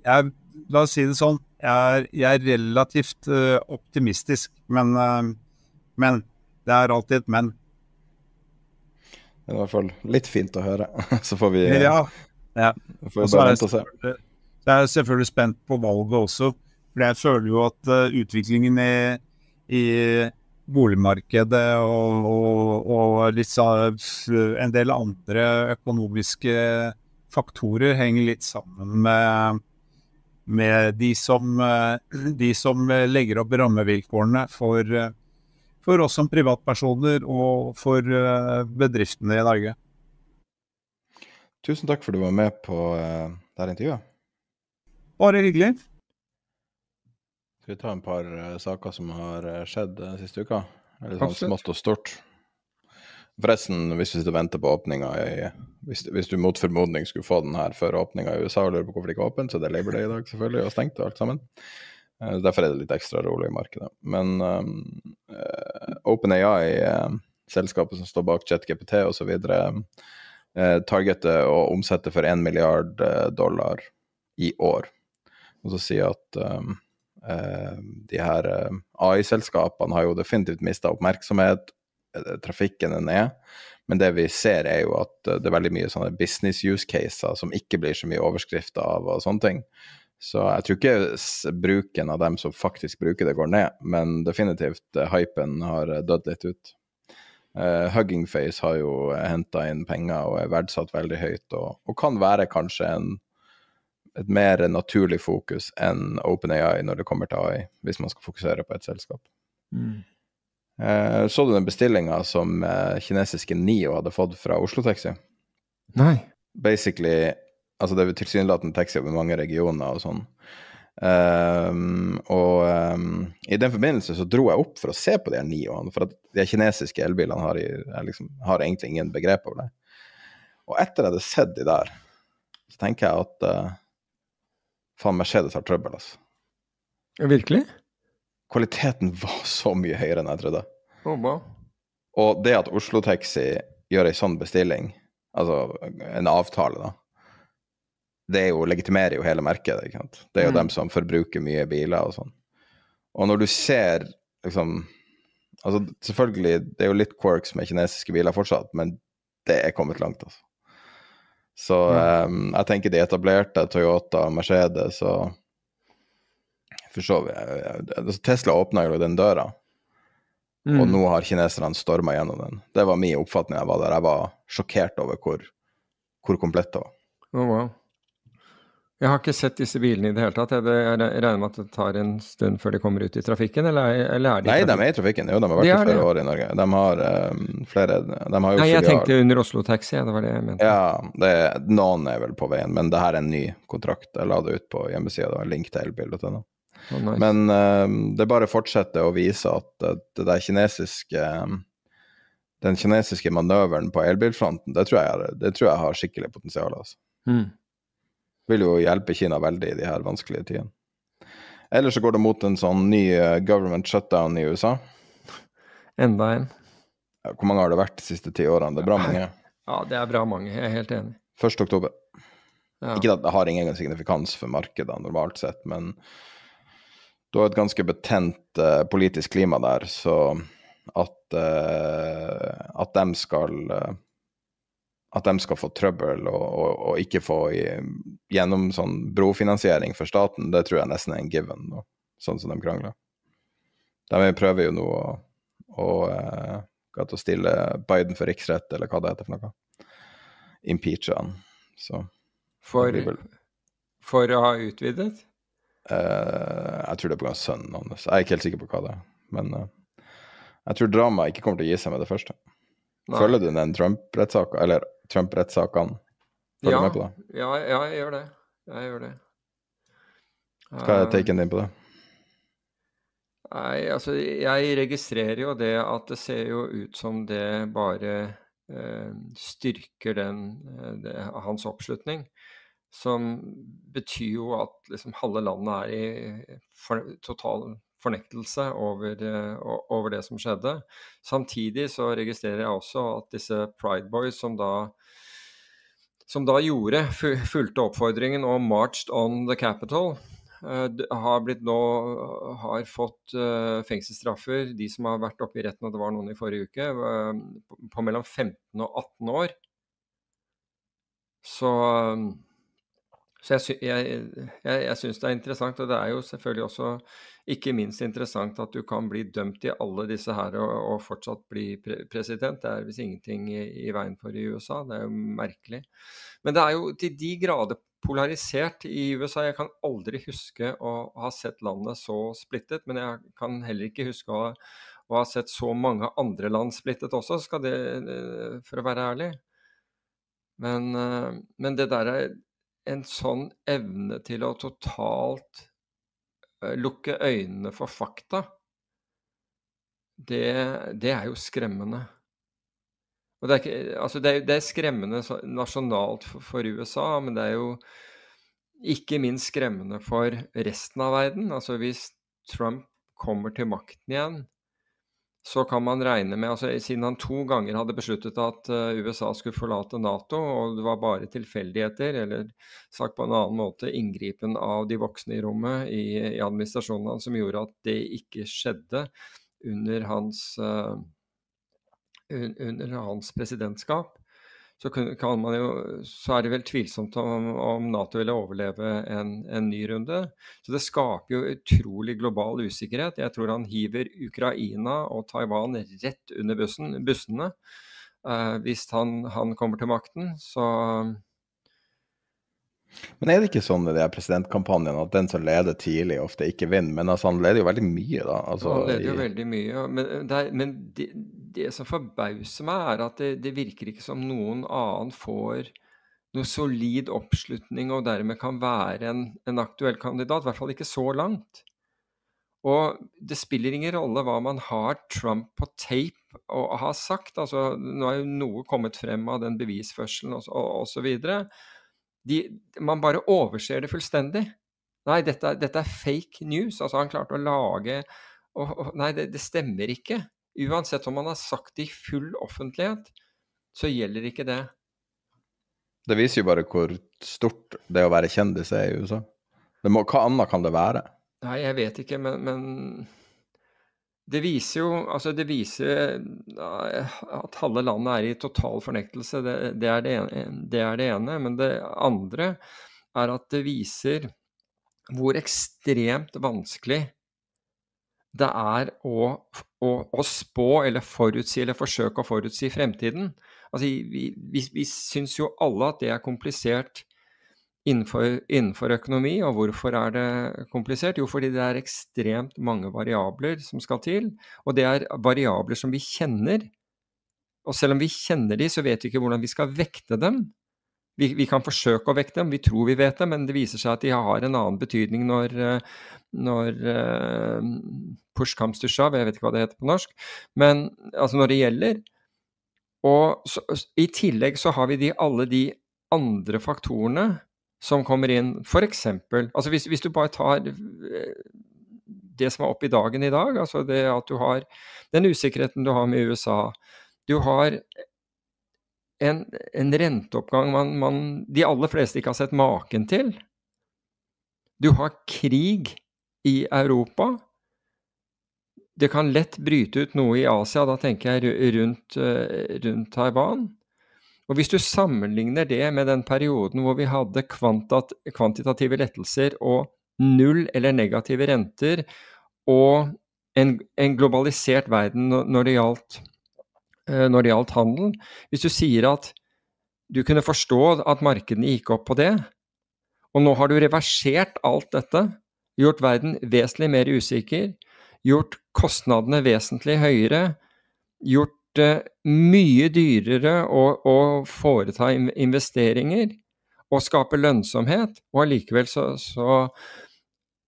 jeg, la oss si det sånn, jeg er, jeg er relativt uh, optimistisk, men, uh, men det er alltid et men. Det er i hvert fall litt fint å høre. Så får vi, ja, ja. Får vi bare vente og se. Jeg er selvfølgelig spent på valget også. For jeg føler jo at uh, utviklingen i i boligmarkedet og, og, og litt en del andre økonomiske faktorer henger litt sammen med, med de, som, de som legger opp rammevilkårene for, for oss som privatpersoner og for bedriftene i Norge. Tusen takk for at du var med på uh, dette intervjuet. Bare hyggelig. Skal vi ta en par uh, saker som har skjedd siste uka? Litt sånn smått og stort. Forresten, hvis vi sitter og venter på åpninga hvis, hvis, du mot formodning skulle få den her før åpninga i USA og lurer på hvorfor det ikke er åpent, så det er Labor Day i dag selvfølgelig, og stengt og alt sammen. Derfor er det litt ekstra rolig i markedet. Men um, OpenAI, selskapet som står bak ChatGPT osv., uh, targeter å omsette for 1 milliard dollar i år. Og så sier at um, uh, de her eh, AI-selskapene har jo definitivt mista oppmerksomhet, eh, trafikken er ned. Men det vi ser, er jo at det er veldig mye sånne business use caser som ikke blir så mye overskrifter av og sånne ting. Så jeg tror ikke bruken av dem som faktisk bruker det, går ned, men definitivt hypen har dødd litt ut. Uh, Hugging Face har jo henta inn penger og er verdsatt veldig høyt, og, og kan være kanskje en et mer naturlig fokus enn OpenAI når det kommer til AI, hvis man skal fokusere på et selskap. Mm. Uh, så du den bestillinga som uh, kinesiske NIO hadde fått fra Oslo Taxi? Nei. Basically, altså det er tilsynelatende taxi over mange regioner og sånn. Um, og um, i den forbindelse så dro jeg opp for å se på de her Nioene, for at de kinesiske elbilene har, liksom, har, egentlig ingen begrep over det. Og etter jeg hadde sett de der, så tenker jeg at uh, Faen, Mercedes har trøbbel, altså. Virkelig? Kvaliteten var så mye høyere enn jeg trodde. Oh, wow. Og det at Oslo Taxi gjør ei sånn bestilling, altså en avtale, da det jo, legitimerer jo hele markedet. ikke sant? Det er jo Mm. dem som forbruker mye biler og sånn. Og når du ser liksom altså Selvfølgelig, det er jo litt quirks med kinesiske biler fortsatt, men det er kommet langt, altså. Så em, jeg tenker de etablerte, Toyota, Mercedes og for så vidt altså Tesla åpna jo den døra, Mm. og nå har kineserne storma gjennom den. Det var min oppfatning jeg var der. Jeg var sjokkert over hvor, hvor komplett det var. Å, wow. Jeg har ikke sett disse bilene i det hele tatt. Jeg regner med at det tar en stund før de kommer ut i trafikken, eller, er- eller er de Nei, de er i trafikken. Jo, de har vært De i er flere det. år i Norge. De har um, flere De har jo Nei, jeg tenkte under Oslo Taxi, det var det jeg mente. Ja, det, noen er vel på veien, men det her er en ny kontrakt. Jeg la det ut på hjemmesida. Det var en link til elbil.no. Oh, nice. Men um, det bare fortsetter å vise at eh, det der kinesiske Den kinesiske manøveren på elbilfronten, det tror jeg, det tror jeg har skikkelig potensial. altså. Mm. Vil jo hjelpe Kina veldig i de her vanskelige tidene. Ellers så går det mot en sånn ny eh, government shutdown i USA. Enda en. Hvor mange har det vært de siste ti årene? Det er bra mange. Ja, det er bra mange. Jeg er helt enig. 1. oktober. Ja. Ikke at det har ingen signifikans for markedene normalt sett, men du har et ganske betent uh, politisk klima der, så at, uh, at de skal eh, at de skal få trøbbel og, og, og ikke få i, gjennom sånn brofinansiering for staten, det tror jeg nesten er en given, nå, sånn som de krangler. De prøver jo nå å, å, eh, heter det, å stille Biden for riksrett, eller hva det heter for noe. Impeache han. Så For, vel- for å ha utvidet? Eh, jeg tror det er pga. sønnen hans. Jeg er ikke helt sikker på hva det er. Men eh, jeg tror dramaet ikke kommer til å gi seg med det første. Nei. Følger du den Trump-rettssaka, eller Trump-rettssakene? Følger ja, du med på det? Ja, ja, jeg gjør det. Jeg gjør det. Hva er Eh, taken din på det? Nei, altså jeg registrerer jo det at det ser jo ut som det bare eh, styrker den, eh, det, hans oppslutning. Som betyr jo at liksom halve landet er i for, total fornektelse over, eh, over det som skjedde. Samtidig så registrerer jeg også at disse Pride Boys som da som da gjorde, fulgte oppfordringen og marched on the capital, eh, har blitt nå har fått eh, fengselsstraffer, de som har vært oppe i retten, og det var noen i forrige uke, eh, på- mellom 15 og 18 år. Så, så jeg, jeg, jeg, jeg syns det er interessant, og det er jo selvfølgelig også ikke minst interessant at du kan bli dømt i alle disse her og, og fortsatt bli pre president. Det er visst ingenting i, i veien for i USA, det er jo merkelig. Men det er jo til de grader polarisert i USA. Jeg kan aldri huske å ha sett landet så splittet, men jeg kan heller ikke huske å, å ha sett så mange andre land splittet også, det, for å være ærlig. Men, eh, men det der er en sånn evne til å totalt lukke øynene for fakta, det, det er jo skremmende. Det, er ikke, altså det, er, det er skremmende nasjonalt for, for USA, men det er jo ikke minst skremmende for resten av verden. Altså hvis Trump kommer til makten igjen, så kan man regne med altså Siden han to ganger hadde besluttet at eh, USA skulle forlate Nato, og det var bare tilfeldigheter, eller sagt på en annen måte inngripen av de voksne i rommet i, i administrasjonen hans som gjorde at det ikke skjedde under hans uh, under hans presidentskap, så, kan man jo, så er det vel tvilsomt om, om Nato ville overleve en, en ny runde. Så det skaper jo utrolig global usikkerhet. Jeg tror han hiver Ukraina og Taiwan rett under bussen, bussene eh, hvis han, han kommer til makten. Så Men er det ikke sånn i de presidentkampanjene at den som leder tidlig, ofte ikke vinner? Men altså, han leder jo veldig mye, da. Altså, han leder jo i- veldig mye. Men, det, er, men det, det som forbauser meg, er at det, det virker ikke som noen annen får noe solid oppslutning og dermed kan være en, en aktuell kandidat. I hvert fall ikke så langt. Og det spiller ingen rolle hva man har Trump på tape og har sagt. altså Nå er jo noe kommet frem av den bevisførselen og, og, og så videre. De, man bare overser det fullstendig. Nei, dette, dette er fake news. Altså, han klarte å lage og, og, Nei, det, det stemmer ikke. Uansett om han har sagt det i full offentlighet, så gjelder ikke det. Det viser jo bare hvor stort det å være kjendis er i USA. Må, hva annet kan det være? Nei, jeg vet ikke, men, men det viser jo altså det viser at halve landet er i total fornektelse. Det, det, er det, ene, det, er det ene. Men det andre er at det viser hvor ekstremt vanskelig det er å, å, å spå eller forutsi eller forsøke å forutsi fremtiden. Altså, vi, vi, vi syns jo alle at det er komplisert innenfor, innenfor, økonomi. Og hvorfor er det komplisert? Jo, fordi det er ekstremt mange variabler som skal til. Og det er variabler som vi kjenner. Og selv om vi kjenner de, så vet vi ikke hvordan vi skal vekte dem. Vi, vi kan forsøke å vekte dem, vi tror vi vet det, men det viser seg at de har en annen betydning når, når push comes to shove, jeg vet ikke hva det heter på norsk, men altså når det gjelder. Og så, I tillegg så har vi de, alle de andre faktorene som kommer inn. F.eks. Altså hvis, hvis, du bare tar eh, det som er oppe i dagen i dag, altså det at du har den usikkerheten du har med USA. Du har en, en renteoppgang man, man, de aller fleste ikke har sett maken til. Du har krig i Europa. Det kan lett bryte ut noe i Asia, da tenker jeg rundt, eh, rundt Taiwan. Og Hvis du sammenligner det med den perioden hvor vi hadde kvantitative lettelser og null eller negative renter, og en, en globalisert verden når det, gjaldt, eh, når det gjaldt handel Hvis du sier at du kunne forstå at markedene gikk opp på det, og nå har du reversert alt dette, gjort verden vesentlig mer usikker, gjort kostnadene vesentlig høyere, gjort det mye dyrere å, å foreta investeringer og skape lønnsomhet, og allikevel så, så,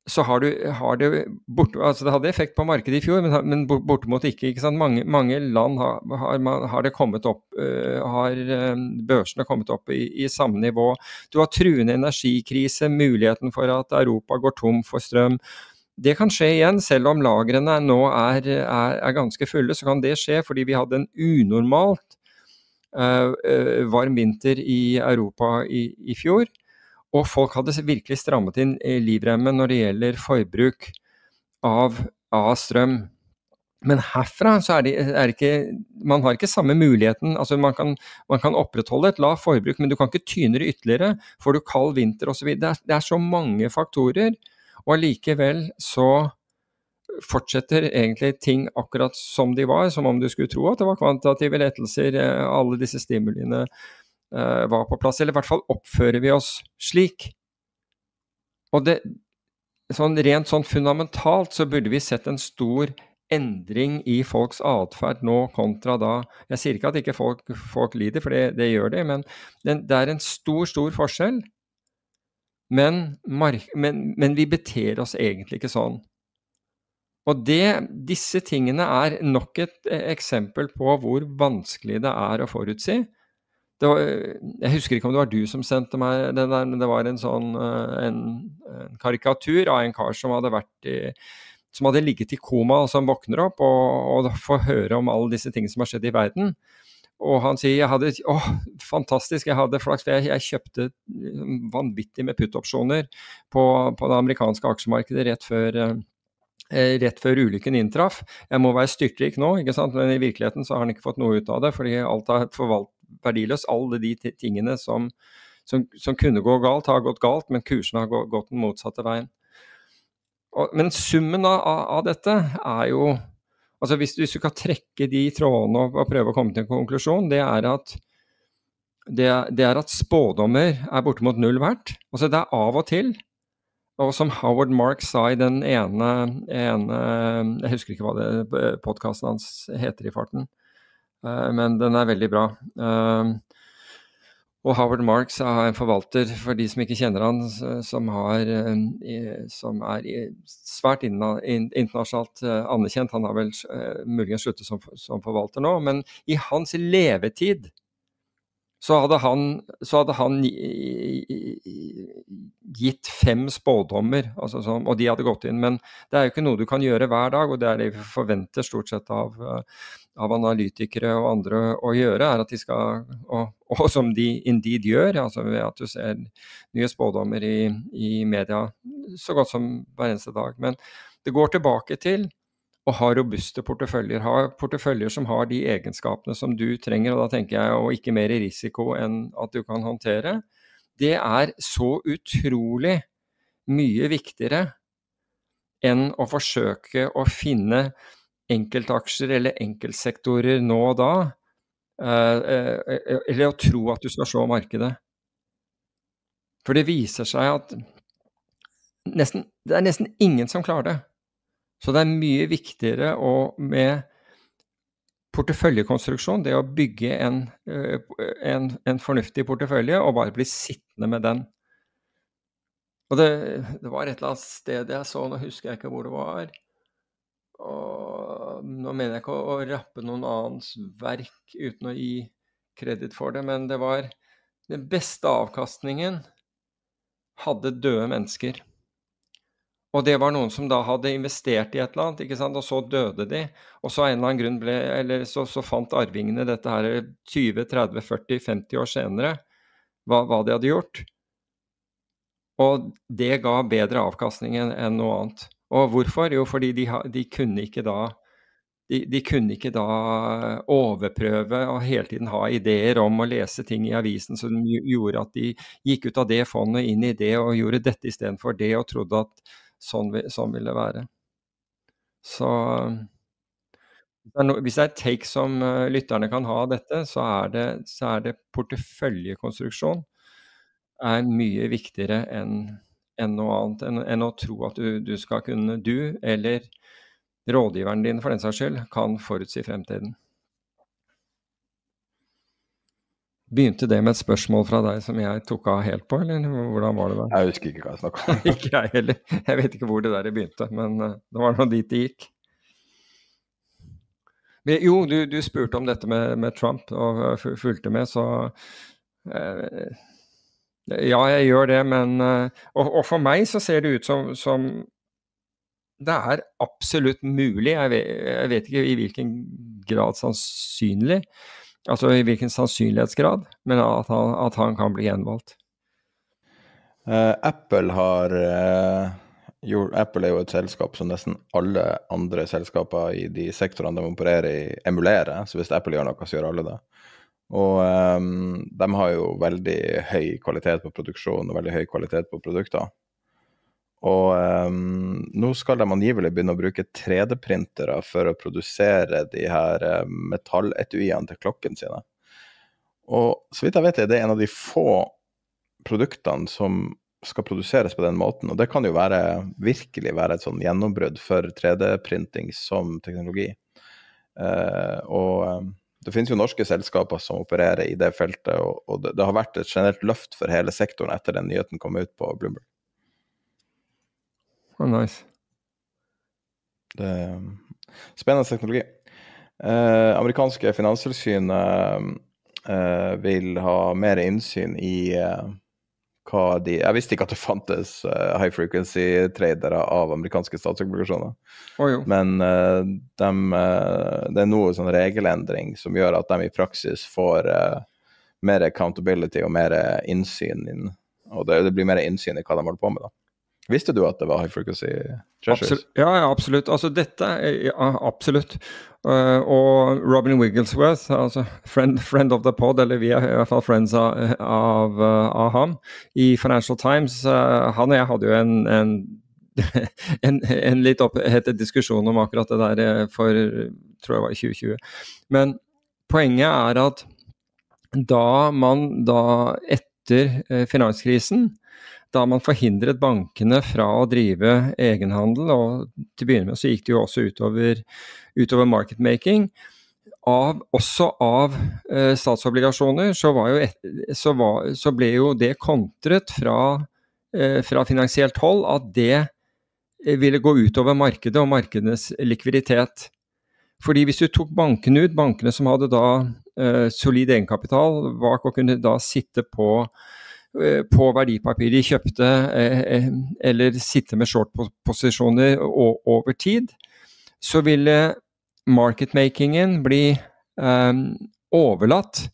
så har, du, har det bort, altså Det hadde effekt på markedet i fjor, men, men bortimot ikke. ikke mange, mange, land har, har, har, det kommet opp, uh, har uh, børsene kommet opp i, i, samme nivå. Du har truende energikrise, muligheten for at Europa går tom for strøm. Det kan skje igjen, selv om lagrene nå er, er, er, ganske fulle. Så kan det skje fordi vi hadde en unormalt uh, varm vinter i Europa i, i, fjor. Og folk hadde virkelig strammet inn livremmen når det gjelder forbruk av, av strøm. Men herfra så er det, er ikke Man har ikke samme muligheten. altså Man kan, man kan opprettholde et lavt forbruk, men du kan ikke tyne det ytterligere. Får du kald vinter osv. Det, det er så mange faktorer og allikevel så fortsetter egentlig ting akkurat som de var, som om du skulle tro at det var kvantitative lettelser, eh, alle disse stimuliene uh, var på plass. Eller i hvert fall oppfører vi oss slik. Og det, sånn rent sånn fundamentalt så burde vi sett en stor endring i folks atferd nå kontra da. Jeg sier ikke at ikke folk, folk lider, for det, det gjør de, men det, det er en stor, stor forskjell men, men, men, vi beter oss egentlig ikke sånn. Og det, disse tingene er nok et eh, eksempel på hvor vanskelig det er å forutsi. Var, jeg husker ikke om det var du som sendte meg den der, men det var en sånn eh, en, en karikatur av en kar som hadde i, som hadde ligget i koma, og som våkner opp og, og får høre om alle disse tingene som har skjedd i verden. Og han sier jeg hadde, å, fantastisk, jeg hadde flaks, for jeg, jeg kjøpte vanvittig med put-opsjoner på, på, det amerikanske aksjemarkedet rett før, eh, rett før ulykken inntraff. Jeg må være styrtrik nå, ikke sant? men i virkeligheten så har han ikke fått noe ut av det, fordi alt har forvalt verdiløst. Alle de tingene som, som, som, kunne gå galt, har gått galt, men kursene har gått den motsatte veien. Og, men summen av, av dette er jo Altså hvis, hvis, du kan trekke de trådene og, og, prøve å komme til en konklusjon, det er at, det, det er at spådommer er bortimot null verdt. Altså det er av og til, og som Howard Mark sa i den ene, ene Jeg husker ikke hva det podkasten hans heter i farten, uh, men den er veldig bra. Uh, og Howard Marks er en forvalter, for de som ikke kjenner han, som, har, eh, som er svært internasjonalt eh, anerkjent. Han har vel eh, muligens sluttet som, som forvalter nå, men i hans levetid så hadde han, så hadde han gitt fem spådommer, altså sånn, og de hadde gått inn. Men det er jo ikke noe du kan gjøre hver dag, og det er det vi forventer stort sett av, av analytikere og andre å gjøre, er at de skal, og, og som de indeed gjør, altså ved at du ser nye spådommer i, i media så godt som hver eneste dag. Men det går tilbake til å ha robuste porteføljer. Ha porteføljer som har de egenskapene som du trenger, og da tenker jeg og ikke mer risiko enn at du kan håndtere. Det er så utrolig mye viktigere enn å forsøke å finne enkeltaksjer eller enkeltsektorer nå og da, eh, eh, eller å tro at du skal slå markedet. For det viser seg at nesten, det er nesten ingen som klarer det. Så det er mye viktigere å, med porteføljekonstruksjon, det å bygge en, eh, en, en, fornuftig portefølje og bare bli sittende med den. Og det, det, var et eller annet sted jeg så, nå husker jeg ikke hvor det var. Og nå mener jeg ikke å, å rappe noen annens verk uten å gi kreditt for det, men det var den beste avkastningen hadde døde mennesker. Og det var noen som da hadde investert i et eller annet, ikke sant? og så døde de. Og så en eller annen grunn ble, eller så, så fant arvingene dette her 20-30-40-50 år senere, hva, hva, de hadde gjort. Og det ga bedre avkastning enn noe annet. Og hvorfor? Jo, fordi de, de kunne ikke da de, de, kunne ikke da overprøve og hele tiden ha ideer om å lese ting i avisen som gjorde at de gikk ut av det fondet inn i det og gjorde dette istedenfor det og trodde at sånn, sånn ville det være. Så hvis det er et take som uh, lytterne kan ha av dette, så er det, så er det porteføljekonstruksjon er mye viktigere enn en noe annet. Enn en å tro at du, du, skal kunne, du eller rådgiveren din for den saks skyld, kan forutsi fremtiden. Begynte det med et spørsmål fra deg som jeg tok av helt på, eller hvordan var det da? Jeg husker ikke hva jeg snakka om. ikke jeg heller. Jeg vet ikke hvor det der begynte, men uh, det var nå dit det gikk. Men, jo, du, du, spurte om dette med, med Trump og uh, fulgte med, så eh, Ja, jeg gjør det, men og, og, for meg så ser det ut som, som det er absolutt mulig, jeg vet, jeg vet ikke i hvilken grad sannsynlig, Altså i hvilken sannsynlighetsgrad, men at han, at han kan bli gjenvalgt. Uh, Apple har uh, gjort, Apple er jo et selskap som nesten alle andre selskaper i de sektorene de opererer i, emulerer. Så hvis Apple gjør noe, så gjør alle det. Og um, de har jo veldig høy kvalitet på produksjon og veldig høy kvalitet på produkter. Og um, nå skal de angivelig begynne å bruke 3D-printere for å produsere de her uh, metalletuiene til klokken sine. Og så vidt jeg vet, er det en av de få produktene som skal produseres på den måten. Og det kan jo være, virkelig være et sånn gjennombrudd for 3D-printing som teknologi. Uh, og um, det finnes jo norske selskaper som opererer i det feltet, og, og det, det, har vært et generelt løft for hele sektoren etter den nyheten kom ut på Bloomberg. Oh, nice. Det er spennende teknologi. Eh, amerikanske finanstilsynet eh, vil ha mer innsyn i eh, hva de Jeg visste ikke at det fantes uh, high frequency-tradere av amerikanske statsobligasjoner. Oh, Men uh, de, uh, det er noe sånn regelendring som gjør at de i praksis får mer accountability og mer innsyn inn. Og det, det, blir mer innsyn i hva de holder på med. da. Visste du at det var high frequency treasures? Absolutt. Ja, ja, absolutt. Altså dette ja, Absolutt. Uh, og Robin Wigglesworth, altså friend, friend, of the pod, eller vi er i hvert fall friends av, av, av ham, i Financial Times, uh, han og jeg hadde jo en, en, en, en litt opphetet diskusjon om akkurat det der eh, for tror jeg var i 2020. Men poenget er at da man da etter finanskrisen da man forhindret bankene fra å drive egenhandel, og til å begynne med så gikk det jo også utover, utover marketmaking. Av, også av eh, statsobligasjoner så, et, så, var, så, ble jo det kontret fra, eh, fra finansielt hold at det eh, ville gå utover markedet og markedenes likviditet. Fordi hvis du tok bankene ut, bankene som hadde da eh, solid egenkapital bak og kunne da sitte på på verdipapir de kjøpte, eh, eh, eller sitte med short-posisjoner over tid, så ville marketmakingen bli eh, overlatt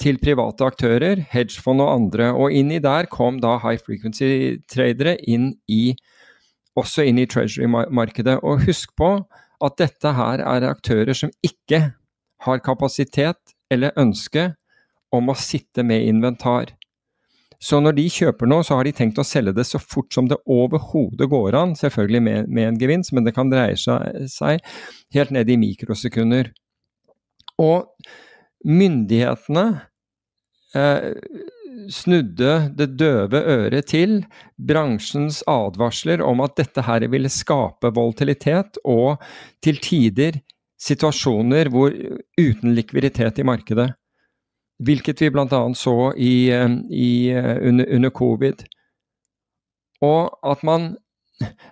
til private aktører, hedgefond og andre. Og inn i der kom da high frequency-tradere inn i også inn i treasury-markedet. Og husk på at dette her er aktører som ikke har kapasitet eller ønske om å sitte med inventar. Så når de kjøper noe, så har de tenkt å selge det så fort som det overhodet går an. Selvfølgelig med, med, en gevinst, men det kan dreie seg, seg helt ned i mikrosekunder. Og myndighetene eh, snudde det døve øret til bransjens advarsler om at dette her ville skape volatilitet og til tider situasjoner hvor, uten likviditet i markedet. Hvilket vi bl.a. så i, eh, i, eh, under, under, covid. Og at man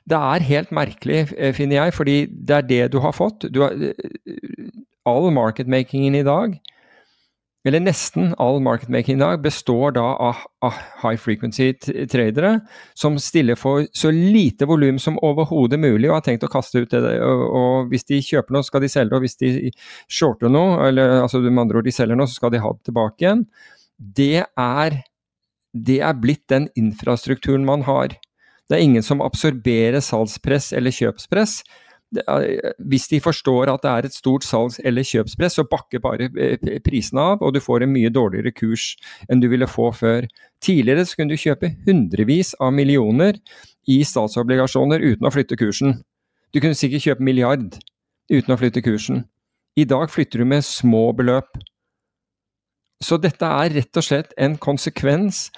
Det er helt merkelig, eh, finner jeg, fordi det er det du har fått. Du har, all marketmakingen i dag eller nesten all marketmaking i dag, består da av, av high frequency tradere som stiller for så lite volum som overhodet mulig og har tenkt å kaste ut det. Og, og, hvis de kjøper noe, skal de selge og hvis de shorter noe, eller altså med andre ord de selger noe, så skal de ha det tilbake igjen. Det er, det er blitt den infrastrukturen man har. Det er ingen som absorberer salgspress eller kjøpspress hvis de forstår at det er et stort salgs- eller kjøpspress, så bakker bare eh, prisene av, og du får en mye dårligere kurs enn du ville få før. Tidligere så kunne du kjøpe hundrevis av millioner i statsobligasjoner uten å flytte kursen. Du kunne sikkert kjøpe milliard uten å flytte kursen. I dag flytter du med små beløp. Så dette er rett og slett en konsekvens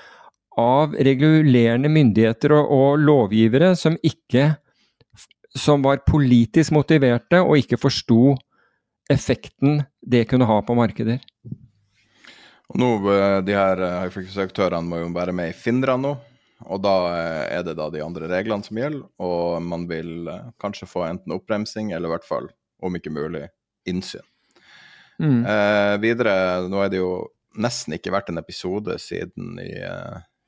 av regulerende myndigheter og, og lovgivere som ikke som var politisk motiverte og ikke forsto effekten det kunne ha på markeder. Og nå, eh, De her eh, høyfrekvensaktørene må jo være med i FINRA nå, og da eh, er det da de andre reglene som gjelder. Og man vil kanskje få enten oppbremsing eller i hvert fall, om ikke mulig, innsyn. Mm. Eh, videre, nå er det jo nesten ikke vært en episode siden i,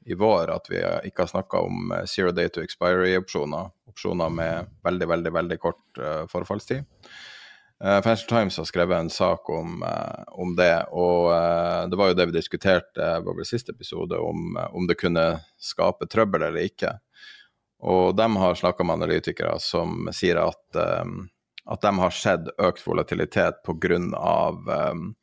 i vår at vi ikke har snakka om zero day to expiry-opsjoner opsjoner med veldig, veldig, veldig kort uh, forfallstid. Uh, Financial Times har skrevet en sak om, uh, om det, og det var jo det vi diskuterte i vår siste episode, om, om, det kunne skape trøbbel eller ikke. Og de har snakka med analytikere som sier at, at de har sett økt volatilitet pga. Um,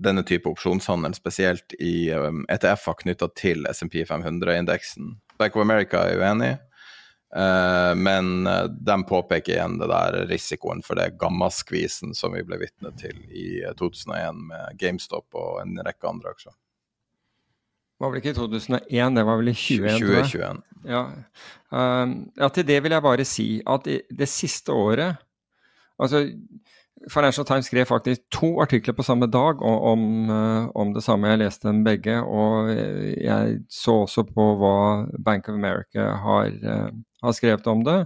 denne type opsjonshandel, spesielt i ETF-er knytta til SMP 500-indeksen. Bank of America er uenig. Uh, men uh, de påpeker igjen det der risikoen for det gammaskvisen som vi ble vitne til i 2001 eh, med GameStop og en rekke andre aksjer. Det var vel ikke i 2001, det var vel i 2021? 2021. Ja. Ja, til det vil jeg bare si at det siste året Altså, Financial Times skrev faktisk to artikler på samme dag om, om, det samme. Jeg leste dem begge, og jeg så også på hva Bank of America har har skrevet om det.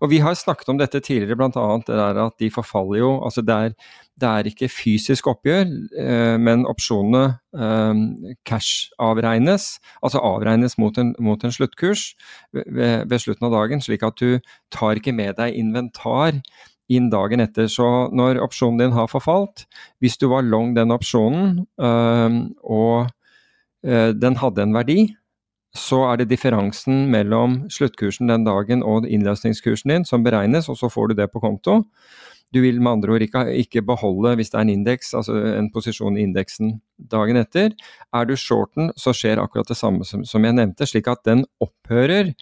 Og vi har snakket om dette tidligere, bl.a. det der at de forfaller jo altså det er, det er ikke fysisk oppgjør, eh, men opsjonene eh, cash-avregnes. Altså avregnes mot en, mot en sluttkurs ved, ved, slutten av dagen, slik at du tar ikke med deg inventar inn dagen etter. Så når opsjonen din har forfalt, hvis du var long den opsjonen øh, og øh, den hadde en verdi, så er det differansen mellom sluttkursen den dagen og innløsningskursen din som beregnes, og så får du det på konto. Du vil med andre ord ikke, ikke beholde, hvis det er en indeks, altså en posisjon i indeksen dagen etter. Er du shorten, så skjer akkurat det samme som, som jeg nevnte, slik at den opphører.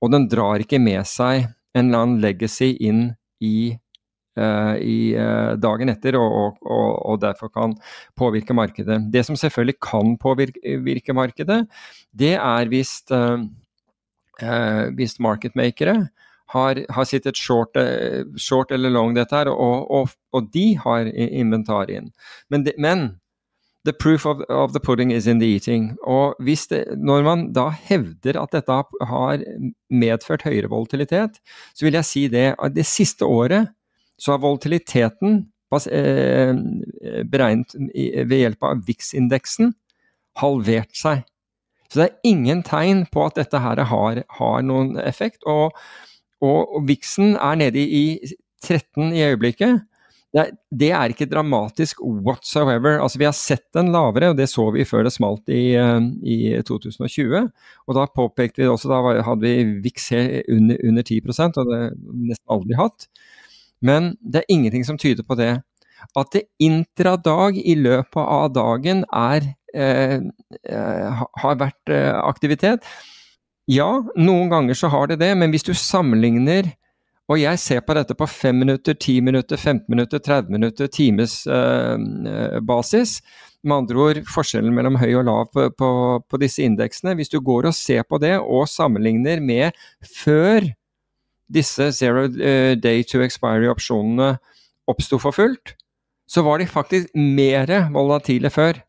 Og den drar ikke med seg en eller annen legacy inn i i uh, dagen etter, og, og, og, derfor kan påvirke markedet. Det som selvfølgelig kan påvirke markedet, det er hvis, uh, hvis marketmakere har, har sittet short, short, eller long dette her, og, og, de har inventar inn. Men, de, men the proof of, of, the pudding is in the eating. Og det, når man da hevder at dette har medført høyere volatilitet, så vil jeg si det at det siste året så har volatiliteten eh, beregnet ved hjelp av VIX-indeksen halvert seg. Så det er ingen tegn på at dette her har, har noen effekt. Og, og, og VIX-en er nede i 13 i øyeblikket. det, det, er ikke dramatisk whatsoever. Altså, vi har sett den lavere, og det så vi før det smalt i, eh, i 2020. Og da påpekte vi også, da hadde vi VIX under, under 10% og det har vi nesten aldri hatt. Men det er ingenting som tyder på det. At det intradag i løpet av dagen er, eh, eh har vært eh, aktivitet. Ja, noen ganger så har det det, men hvis du sammenligner og jeg ser på dette på 5 minutter, 10 minutter, 15 minutter, 30 minutter, times eh, basis. Med andre ord forskjellen mellom høy og lav på, på, på, disse indeksene. Hvis du går og ser på det og sammenligner med før disse zero eh, day to expiry-opsjonene oppsto for fullt, så var de faktisk mer volatile før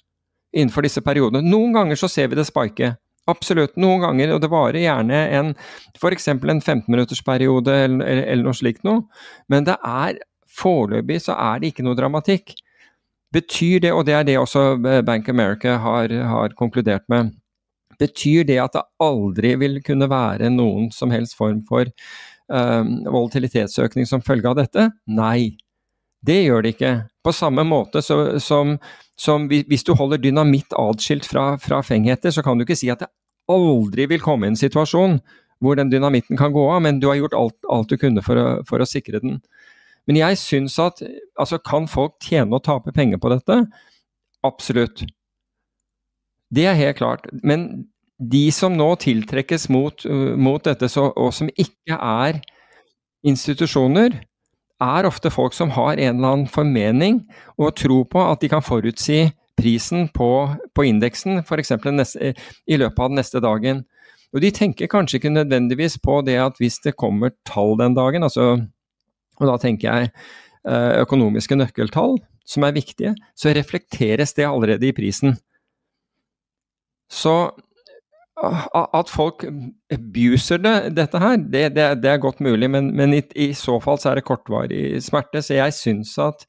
innenfor disse periodene. Noen ganger så ser vi det spike. Absolutt, noen ganger, og det varer gjerne en f.eks. en 15-minuttersperiode eller, eller, eller noe slikt noe, men det er foreløpig så er det ikke noe dramatikk. Betyr det, og det er det også Bank America har, har konkludert med, betyr det at det aldri vil kunne være noen som helst form for volatilitetsøkning som følge av dette? Nei, det gjør det ikke. På samme måte så, som som hvis du holder dynamitt atskilt fra, fra fengheter, så kan du ikke si at det aldri vil komme en situasjon hvor den dynamitten kan gå av, men du har gjort alt, alt du kunne for å, for å, sikre den. Men jeg syns at altså, kan folk tjene og tape penger på dette? Absolutt. Det er helt klart. Men de som nå tiltrekkes mot, uh, mot dette, så, og som ikke er institusjoner, er ofte folk som har en eller annen formening og tro på at de kan forutsi prisen på, på indeksen f.eks. i løpet av den neste dagen. Og De tenker kanskje ikke nødvendigvis på det at hvis det kommer tall den dagen, altså, og da tenker jeg eh, økonomiske nøkkeltall som er viktige, så reflekteres det allerede i prisen. Så at folk abuser det, dette her, det, det, det, er godt mulig, men, men i, i, så fall så er det kortvarig smerte. Så jeg syns at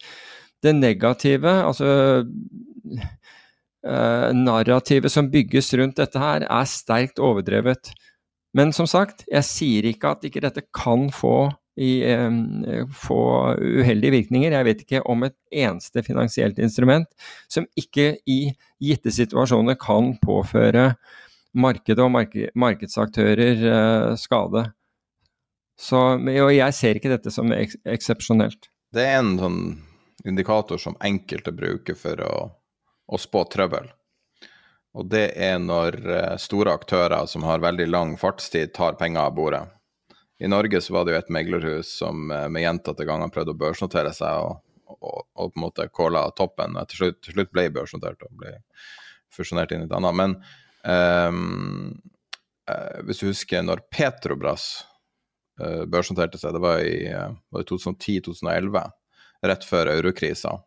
det negative, altså uh, narrativet som bygges rundt dette her, er sterkt overdrevet. Men som sagt, jeg sier ikke at ikke dette kan få, i, um, få uheldige virkninger. Jeg vet ikke om et eneste finansielt instrument som ikke i gitte situasjoner kan påføre markedet og marked, markedsaktører eh, skade. Så, og jeg ser ikke dette som eks eksepsjonelt. Det er en sånn indikator som enkelte bruker for å, å spå trøbbel. Og det er når uh, store aktører som har veldig lang fartstid, tar penger av bordet. I Norge så var det jo et meglerhus som uh, med gjentatte ganger prøvde å børsnotere seg og, og, og, på en måte kåla toppen. Til slutt, til slutt ble børsnotert og ble fusjonert inn i et annet. Men Um, hvis du husker når Petrobras uh, børsnoterte seg, det var i uh, 2010-2011, rett før eurokrisa.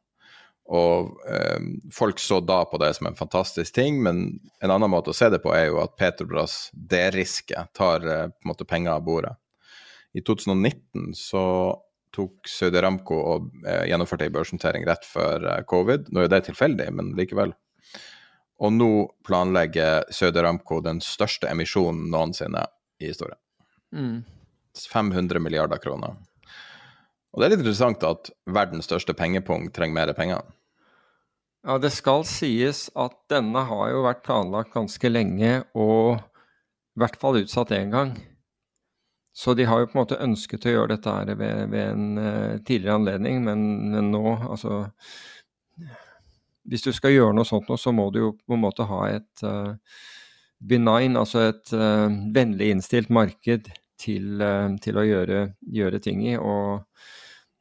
Og um, folk så da på det som en fantastisk ting, men en annen måte å se det på er jo at Petrobras derisker, tar på en måte penger av bordet. I 2019 så tok Saudi Ramco og gjennomførte ei børsnotering rett før covid. Nå er det tilfeldig, men likevel. Og nå planlegger Saudi Aramco den største emisjonen noensinne i historien. Mm. 500 milliarder kroner. Og det er litt interessant at verdens største pengepung trenger mer penger. Ja, det skal sies at denne har jo vært planlagt ganske lenge, og i hvert fall utsatt én gang. Så de har jo på en måte ønsket å gjøre dette her ved, ved en uh, tidligere anledning, men, men nå, altså hvis du skal gjøre noe sånt nå, så må du jo på en måte ha et uh, benign, altså et uh, vennlig innstilt marked til, uh, til å gjøre, gjøre, ting i. Og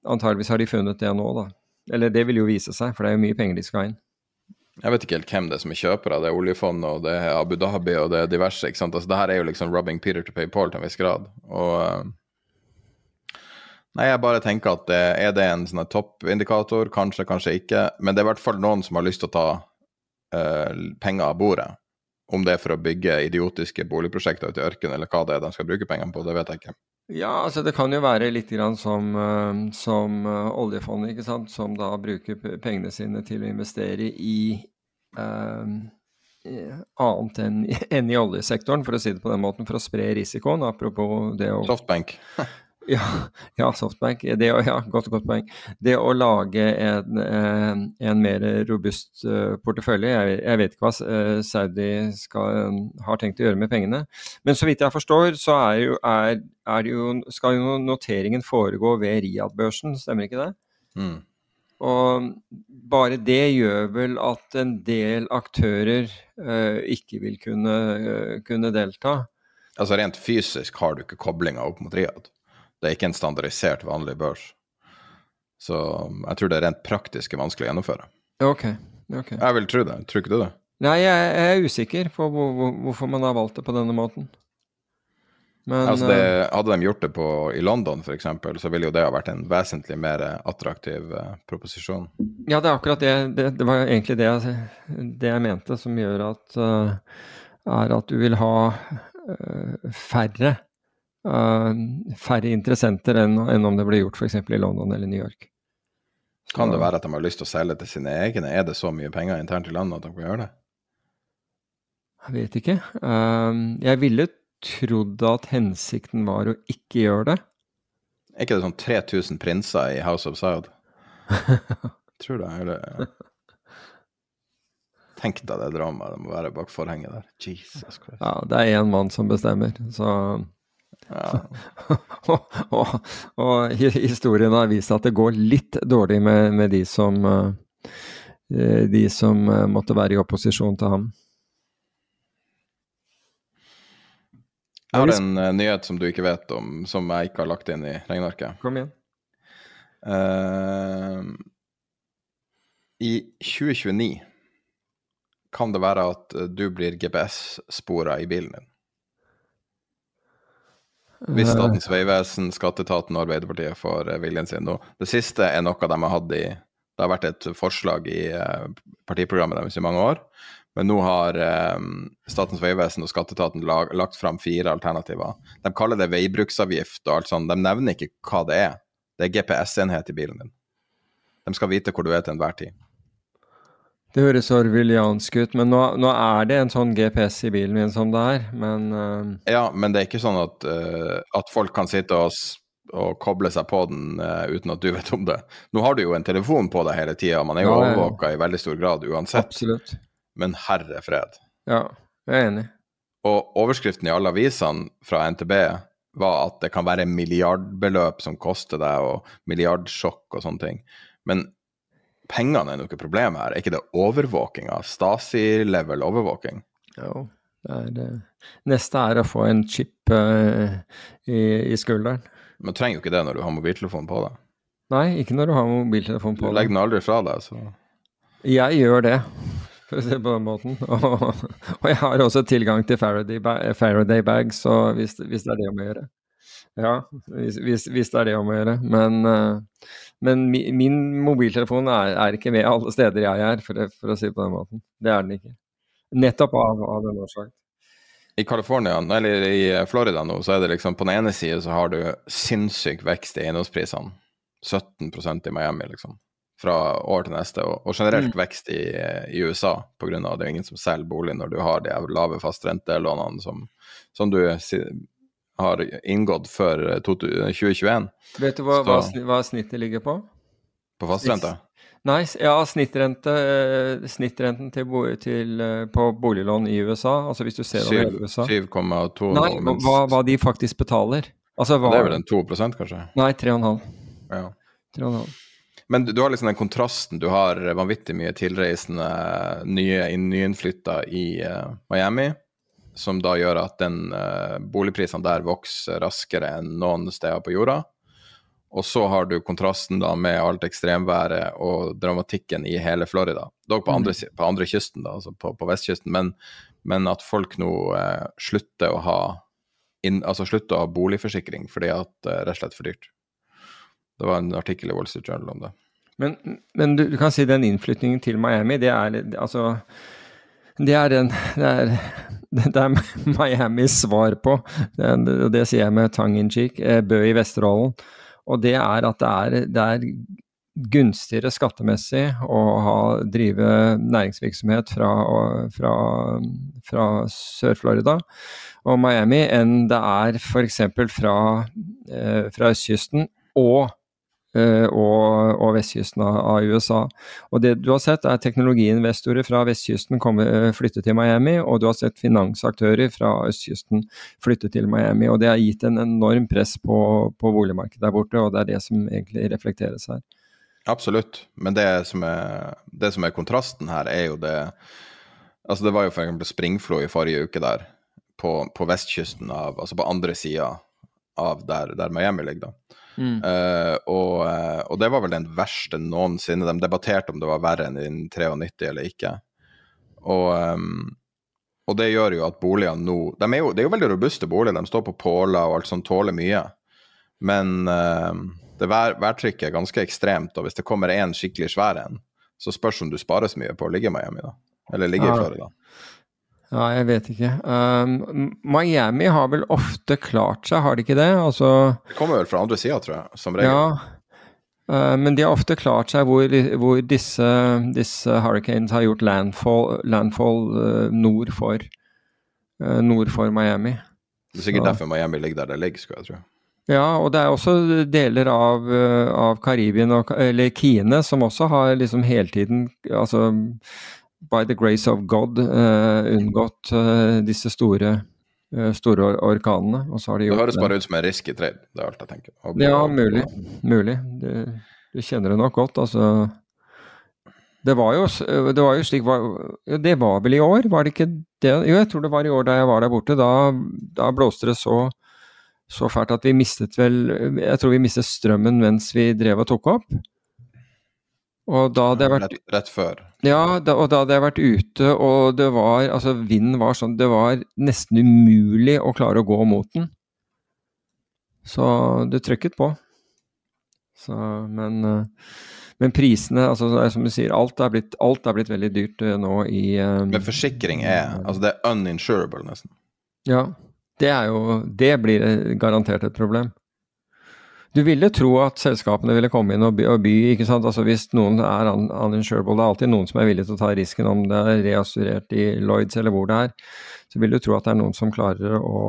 antageligvis har de funnet det nå, da. Eller det vil jo vise seg, for det er jo mye penger de skal inn. Jeg vet ikke helt hvem det er som er kjøpere. Det er oljefondet og det er Abu Dhabi og det er diverse. ikke sant? Altså, det her er jo liksom rubbing Peter to pay Paul til en viss grad. Og Nei, jeg bare tenker at det, er det en sånn toppindikator? Kanskje, kanskje ikke. Men det er i hvert fall noen som har lyst til å ta uh, penger av bordet. Om det er for å bygge idiotiske boligprosjekter ute i ørkenen, eller hva det er de skal bruke pengene på, det vet jeg ikke. Ja, altså det kan jo være litt grann som, uh, som uh, oljefondet, ikke sant. Som da bruker pengene sine til å investere i annet enn, enn, i oljesektoren, for å si det på den måten, for å spre risikoen. Apropos det å Softbank. Ja, ja, Softbank. Det ja, godt, godt poeng. Det å lage en, eh, en mer robust uh, portefølje jeg, jeg, vet ikke hva uh, Saudi skal, har tenkt å gjøre med pengene. Men så vidt jeg forstår, så er jo, er, er jo, skal jo noteringen foregå ved Riyadh-børsen, stemmer ikke det? Mm. Og bare det gjør vel at en del aktører uh, ikke vil kunne, kunne delta. Altså Rent fysisk har du ikke koblinga opp mot Riyadh. Det er ikke en standardisert, vanlig børs. Så um, jeg tror det er rent praktisk vanskelig å gjennomføre. Ok, ok. Jeg vil tro det. Tror ikke du det? Nei, jeg, er usikker på hvor, hvor, hvorfor man har valgt det på denne måten. Men, altså det, eh, hadde de gjort det på, i London f.eks., så ville jo det ha vært en vesentlig mer attraktiv uh, proposisjon. Ja, det er akkurat det. Det, det var egentlig det jeg, det jeg, mente som gjør at uh, er at du vil ha uh, færre færre interessenter enn, enn, om det ble gjort f.eks. i London eller New York. Så, kan det være at de har lyst til å selge til sine egne? Er det så mye penger internt i landet at de kan gjøre det? Jeg vet ikke. Uh, jeg ville trodd at hensikten var å ikke gjøre det. Er ikke det sånn 3000 prinser i House of Saud? Tror det. Eller Tenk deg det dramaet det må være bak forhenget der. Jesus Christ. Ja, det er én mann som bestemmer, så ja. og, og, og, historien har vist at det går litt dårlig med, med de som uh, De som uh, måtte være i opposisjon til ham. Jeg har en uh, nyhet som du ikke vet om, som jeg ikke har lagt inn i regnearket. Kom igjen. I 2029 kan det være at du blir GPS-spora i bilen din. Hvis Statens vegvesen, Skatteetaten og Arbeiderpartiet får eh, viljen sin nå. Det siste er noe de har hatt i Det har vært et forslag i eh, partiprogrammet deres i mange år. Men nå har Statens vegvesen og Skatteetaten lag, lagt fram fire alternativer. De kaller det veibruksavgift og alt sånt. De nevner ikke hva det er. Det er GPS-enhet i bilen din. De skal vite hvor du er til enhver tid. Det høres orwelliansk ut, men nå, nå, er det en sånn GPS i bilen min som det er, men uh... Ja, men det er ikke sånn at, uh, at folk kan sitte og, og koble seg på den uh, uten at du vet om det. Nå har du jo en telefon på deg hele tida, man er jo ja, overvåka i veldig stor grad uansett. Absolutt. Men herre fred. Ja, jeg er enig. Og overskriften i alle avisene fra NTB var at det kan være milliardbeløp som koster deg, og milliardsjokk og sånne ting. Men pengene er noe problem her. Er ikke det overvåkinga? Stasi-level overvåking? Jo, det er det. Neste er å få en chip uh, i, i, skulderen. Men du trenger jo ikke det når du har mobiltelefon på deg. Nei, ikke når du har mobiltelefon på deg. Du legger den aldri fra deg, så Jeg gjør det, for å si det på den måten. Og, og jeg har også tilgang til Faraday, Faraday så hvis, hvis det er det å gjøre. Ja, hvis, hvis, hvis, det er det om å gjøre. Men, uh, men min mobiltelefon er, er, ikke med alle steder jeg er, for, for, å si det på den måten. Det er den ikke. Nettopp av, av den årsak. I California, eller i Florida nå, så er det liksom på den ene siden så har du sinnssyk vekst i eiendomsprisene. 17% i Miami, liksom. Fra år til neste. Og, og generelt mm. vekst i, i USA, pga. det er ingen som selger bolig når du har de lave fastrentelånene som, som du har inngått før 2021. Eh, Vet du hva, hva, hva snittet ligger på? På fastrenta? Nei, ja, snittrente, eh, snittrenten til, til, eh, på boliglån i USA, altså hvis du ser over hele USA 7,2 Nei, hva, hva, de faktisk betaler. Altså, hva, det er vel en 2% kanskje? Nei, 3,5. Ja. 3,5. Men du har liksom den kontrasten. Du har vanvittig mye tilreisende nye, nyinnflytta i uh, Miami som da gjør at den uh, boligprisene der vokser raskere enn noen steder på jorda. Og så har du kontrasten da med alt ekstremværet og dramatikken i hele Florida. Dog på andre, mm. på andre kysten, da, altså på, på vestkysten. Men, men, at folk nå uh, slutter å ha inn, altså slutter å ha boligforsikring fordi at det er rett og slett for dyrt. Det var en artikkel i Wall Street Journal om det. Men, men du, du, kan si den innflytningen til Miami, det er altså det er, den, det, er, det er Miamis svar på, og det sier jeg med tongue in cheek, eh, Bø i Vesterålen. Og det er at det er, det er, gunstigere skattemessig å ha, drive næringsvirksomhet fra, fra, fra Sør-Florida og Miami enn det er f.eks. Fra, eh, fra østkysten og og, og, vestkysten av, USA. Og Det du har sett er teknologiinvestorer fra vestkysten komme, eh, flytte til Miami, og du har sett finansaktører fra østkysten flytte til Miami. og Det har gitt en enorm press på, på boligmarkedet der borte, og det er det som egentlig reflekteres her. Absolutt, men det som er, det som er kontrasten her, er jo det Altså Det var jo f.eks. springflo i forrige uke der, på, på vestkysten av Altså på andre sida av der, der Miami ligger. da. Mm. Uh, og, uh, og, det var vel den verste noensinne. De debatterte om det var verre enn i 93 eller ikke. Og, um, og det gjør jo at boligene nå de er jo, Det er jo veldig robuste boliger, de står på påler og alt sånt, tåler mye. Men uh, det vær, værtrykket er ganske ekstremt, og hvis det kommer en skikkelig svær en, så spørs om du sparer så mye på å ligge i Miami, da. Eller ligge i Florida. Ja, jeg vet ikke. Um, Miami har vel ofte klart seg, har de ikke det? Altså, det kommer vel fra andre sida, tror jeg, som regel. Ja, uh, men de har ofte klart seg hvor, hvor disse, disse, hurricanes har gjort landfall, landfall uh, nord, for, uh, nord for Miami. Det er sikkert Så. derfor Miami ligger der det ligger, skulle jeg tro. Ja, og det er også deler av, uh, av Karibien, og, eller Kine, som også har liksom hele tiden altså by the grace of God uh, unngått uh, disse store, uh, store or orkanene. Og så har de gjort det høres bare ut som en risky trade, det er alt jeg tenker. ja, mulig. mulig. Du, du, kjenner det nok godt. altså. Det var jo, det var jo slik Det var vel i år, var det ikke det? Jo, jeg tror det var i år da jeg var der borte. Da, da blåste det så, så fælt at vi mistet vel Jeg tror vi mistet strømmen mens vi drev og tok opp. Og da hadde jeg vært Rett, rett før? Ja, da, og da hadde jeg vært ute, og det var Altså, vinden var sånn Det var nesten umulig å klare å gå mot den. Så det trykket på. Så, men, eh, men prisene, altså som du sier, alt er blitt, alt er blitt veldig dyrt eh, nå i um, Men forsikring er Altså, det er uninsurable, nesten. Ja. Det jo Det blir garantert et problem. Du ville tro at selskapene ville komme inn og by, og by ikke sant? Altså Hvis noen er uninsurable, det er alltid noen som er villig til å ta risken om det er reassurert i Lloyds eller hvor det er, så vil du tro at det er noen som klarer å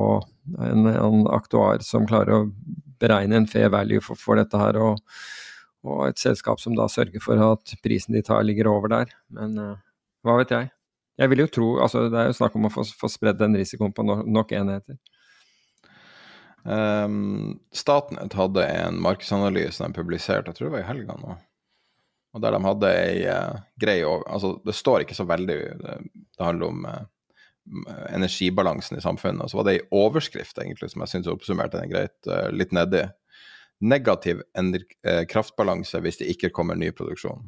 En, en aktuar som klarer å beregne en fair value for, for dette her, og, og, et selskap som da sørger for at prisen de tar, ligger over der. Men uh, hva vet jeg. Jeg vil jo tro Altså, det er jo snakk om å få, få spredd den risikoen på no, nok enheter. Um, Statnett hadde en markedsanalyse de publiserte, jeg tror det var i helga nå. Og der de hadde ei uh, grei Altså, det står ikke så veldig Det, det handler om uh, energibalansen i samfunnet. Og så var det ei overskrift egentlig som jeg syns oppsummerte den greit, uh, litt nedi. Negativ kraftbalanse hvis det ikke kommer ny produksjon.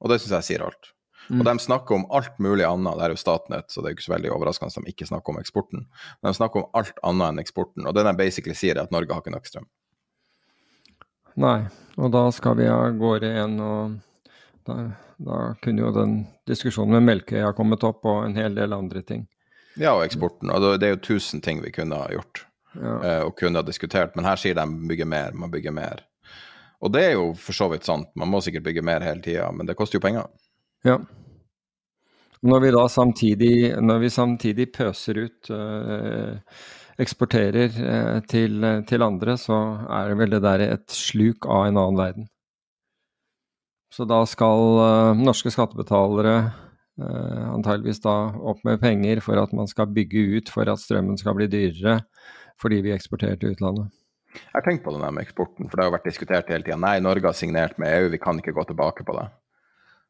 Og det syns jeg sier alt. Mm. Og de snakker om alt mulig annet. Det er jo Statnett, så det er jo ikke så veldig overraskende at de ikke snakker om eksporten. Men de snakker om alt annet enn eksporten. Og det de basically sier, er at Norge har ikke nok strøm. Nei, og da skal vi av gårde igjen, og da, da, kunne jo den diskusjonen med Melkøya kommet opp, og en hel del andre ting. Ja, og eksporten. Og det er jo tusen ting vi kunne ha gjort ja. Eh, og kunne ha diskutert, men her sier de bygger mer, man bygger mer. Og det er jo for så vidt sant, man må sikkert bygge mer hele tida, men det koster jo penger. Ja. Når vi da samtidig, vi samtidig pøser ut øh, eksporterer øh, til, til, andre, så er det vel det der et sluk av en annen verden. Så da skal øh, norske skattebetalere uh, antageligvis da opp med penger for at man skal bygge ut for at strømmen skal bli dyrere fordi vi eksporterer til utlandet. Jeg har tenkt på det med eksporten, for det har vært diskutert hele tida. Nei, Norge har signert med EU, vi kan ikke gå tilbake på det.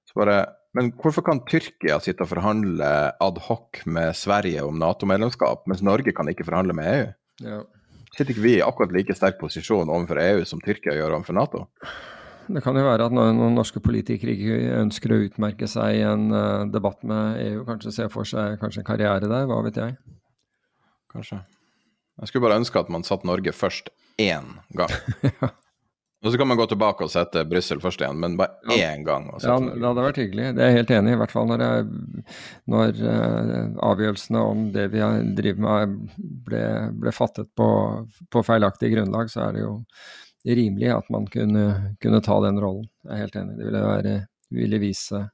Så bare men hvorfor kan Tyrkia sitte og forhandle adhoc med Sverige om Nato-medlemskap, mens Norge kan ikke forhandle med EU? Ja. Sitter ikke vi i akkurat like sterk posisjon overfor EU som Tyrkia gjør overfor Nato? Det kan jo være at noen norske politikere ikke ønsker å utmerke seg i en uh, debatt med EU, kanskje se for seg kanskje en karriere der, hva vet jeg. Kanskje. Jeg skulle bare ønske at man satte Norge først én gang. ja. Og så kan man gå tilbake og sette Brussel først igjen, men bare ja. én gang. ja, det hadde vært hyggelig. Det er jeg helt enig i. I hvert fall når, jeg, når uh, avgjørelsene om det vi driver med ble, ble fattet på, på, feilaktig grunnlag, så er det jo rimelig at man kunne, kunne, ta den rollen. Jeg er helt enig. Det ville, være, ville vise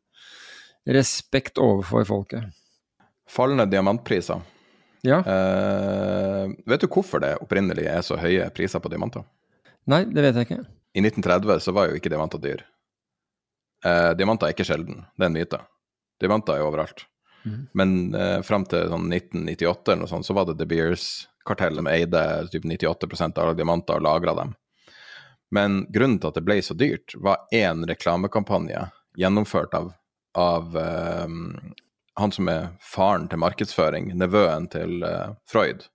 respekt overfor folket. Fallende diamantpriser. Ja. Uh, vet du hvorfor det opprinnelig er så høye priser på diamanter? Nei, det vet jeg ikke. I 1930 så var jo ikke diamanter dyr. Eh, diamanter er ikke sjelden, det er en myte. Diamanter er overalt. Mm. Men eh, fram til sånn 1998 eller noe sånt, så var det De Beers-kartellet som eide typ 98% av alle diamanter og lagra dem. Men grunnen til at det ble så dyrt, var én reklamekampanje gjennomført av, av um, han som er faren til markedsføring, nevøen til uh, Freud.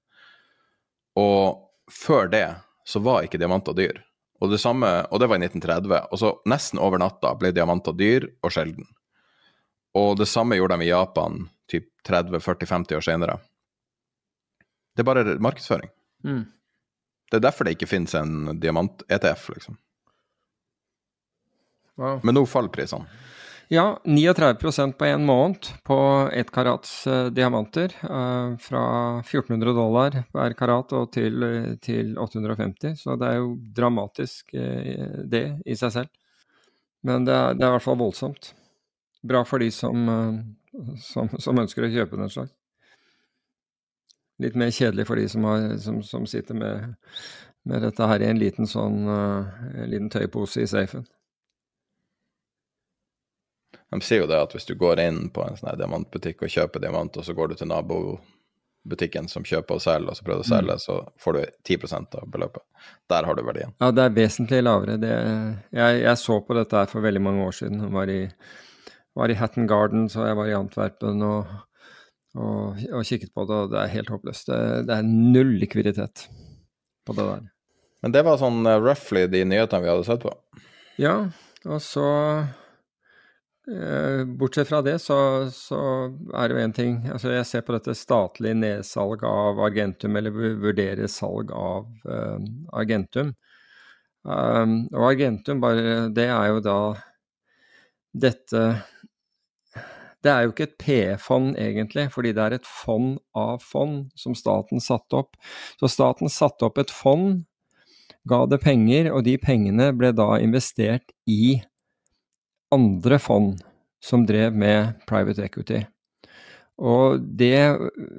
Og før det så var ikke diamanter dyr. Og det, samme, og det var i 1930. Og så nesten over natta ble diamanter dyr og sjelden. Og det samme gjorde de i Japan typ 30-40-50 år senere. Det er bare markedsføring. Mm. Det er derfor det ikke finnes en diamant-ETF, liksom. Wow. Men nå faller prisene. Ja, 39% på en måned på ett karats uh, diamanter. Uh, fra 1400 dollar hver karat og til, til 850. Så det er jo dramatisk, uh, det i seg selv. Men det er, det er, i hvert fall voldsomt. Bra for de som, som, som ønsker å kjøpe den slags. Litt mer kjedelig for de som, har, som sitter med, med, dette her i en liten sånn en liten tøypose i safen. De sier jo det at hvis du går inn på en sånn diamantbutikk og kjøper diamant, og så går du til nabobutikken som kjøper og selger, og så prøver du å selge, mm. så får du 10% av beløpet. Der har du verdien. Ja, det er vesentlig lavere. Det, jeg, jeg, så på dette her for veldig mange år siden. Jeg var i, var i Hatton Gardens, og jeg var i Antwerpen og, og, og kikket på det, og det er helt håpløst. Det, det er null likviditet på det der. Men det var sånn uh, roughly de nyhetene vi hadde sett på? Ja, og så Eh, bortsett fra det, så, så er det jo én ting altså Jeg ser på dette statlige nedsalg av Argentum, eller vurderer salg av uh, Argentum. Um, og Argentum, bare Det er jo da dette Det er jo ikke et PE-fond, egentlig, fordi det er et fond av fond som staten satte opp. Så staten satte opp et fond, ga det penger, og de pengene ble da investert i andre fond som drev med private equity. Og det,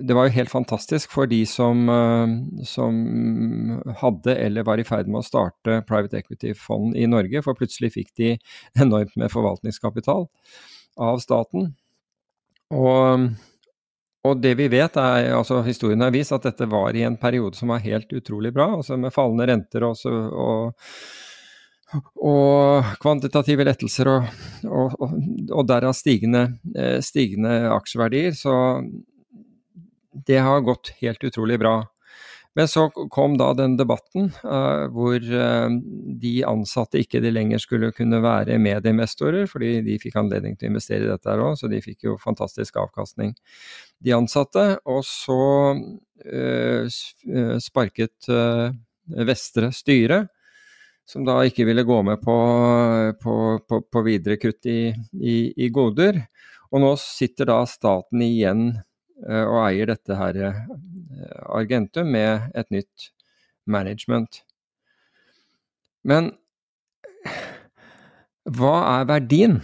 det, var jo helt fantastisk for de som, eh, som, hadde eller var i ferd med å starte private equity-fond i Norge, for plutselig fikk de enormt med forvaltningskapital av staten. Og, og det vi vet, er, altså historien har vist at dette var i en periode som var helt utrolig bra, altså med fallende renter også, og og kvantitative lettelser og, og, og, derav stigende, eh, stigende, aksjeverdier. Så det har gått helt utrolig bra. Men så kom da den debatten uh, hvor uh, de ansatte ikke de lenger skulle kunne være medieinvestorer, fordi de fikk anledning til å investere i dette her òg, så de fikk jo fantastisk avkastning, de ansatte. Og så uh, sparket Vestre styret som da ikke ville gå med på, på, på, på videre kutt i, i, i, goder. Og nå sitter da staten igjen uh, og eier dette her uh, Argentum med et nytt management. Men hva er verdien